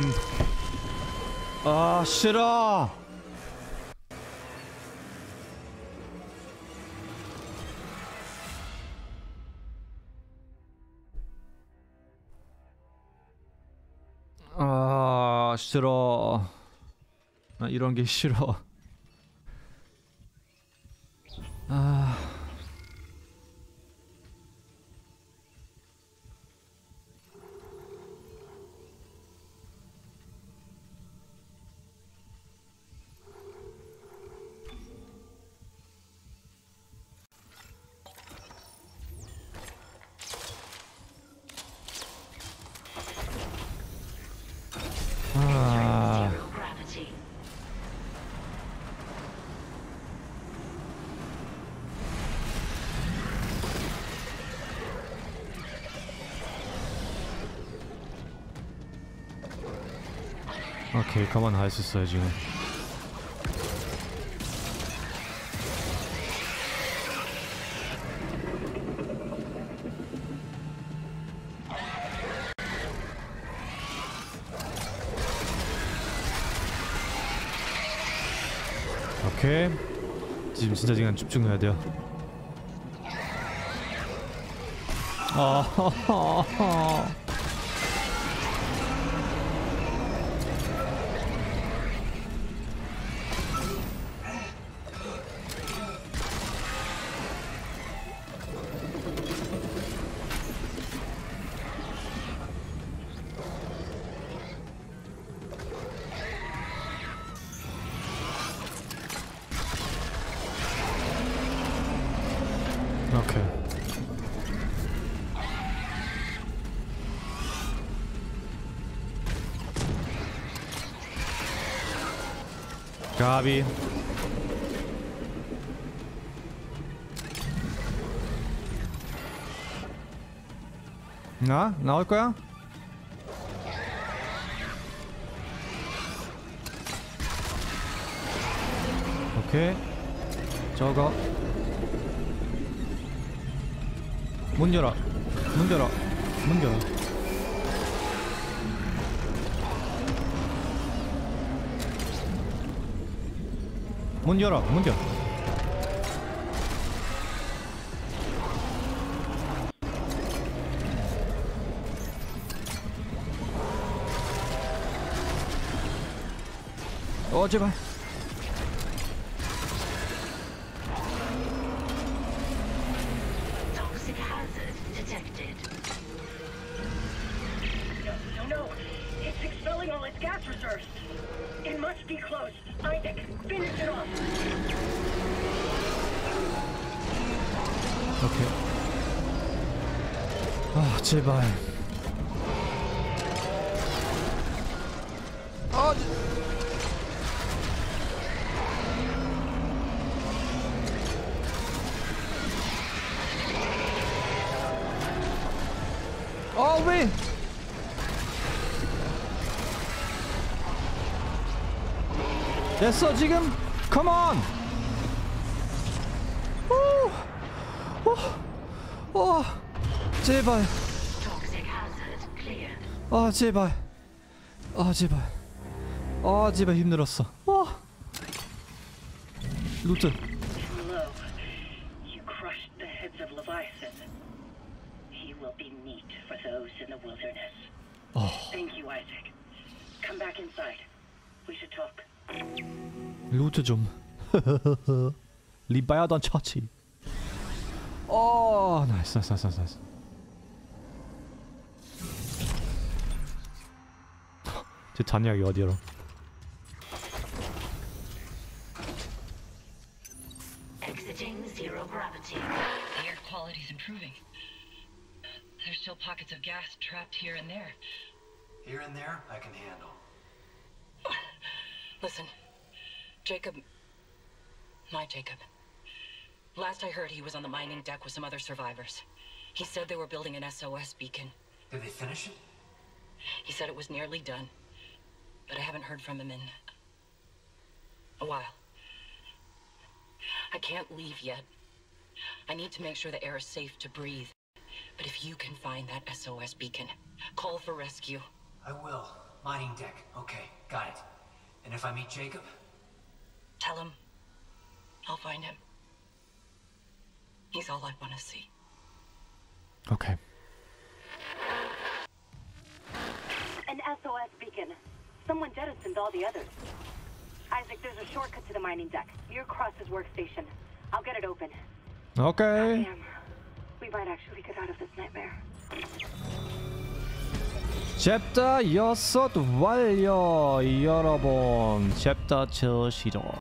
음. 아 싫어. 아 싫어. 나 이런 게 싫어. 아. 아. 가만 할수 있어요 지금. 오케이. 지금 진짜 지금 집중해야 돼요. 아 나? 나올 거야? 오케이 저거 문 열어. 문 열어. 문 열어. 문 열어. 문 열어. 어 제발. Toxic hazard detected. 됐어 지금. 컴온. 오. 오. 오. 제발. 아 제발 아 제발 아 제발 힘들었어 와 루트 좀 리바야던 처치 어 나이스 나이스 나이스 나이스 제 잔약이 어디로 Exiting zero gravity. The air quality's improving. There's still pockets of gas trapped here and there. Here and there, I can handle. Listen, Jacob. my Jacob. Last I heard, he was on the mining deck with some other survivors. He said they were building an SOS beacon. Did they finish it? He said it was nearly done, but I haven't heard from him in a while. I can't leave yet. I need to make sure the air is safe to breathe. But if you can find that SOS beacon, call for rescue. I will. Mining deck. Okay, got it. And if I meet Jacob? Tell him I'll find him. He's all I want to see. 오케이 An SOS beacon. Someone jettisoned all the others. Isaac, there's a shortcut to the mining deck. Near Cross's workstation. I'll get it open. 오케이 Damn. We might actually get out of this nightmare. 챕터 6 완료 여러분 챕터 7 시작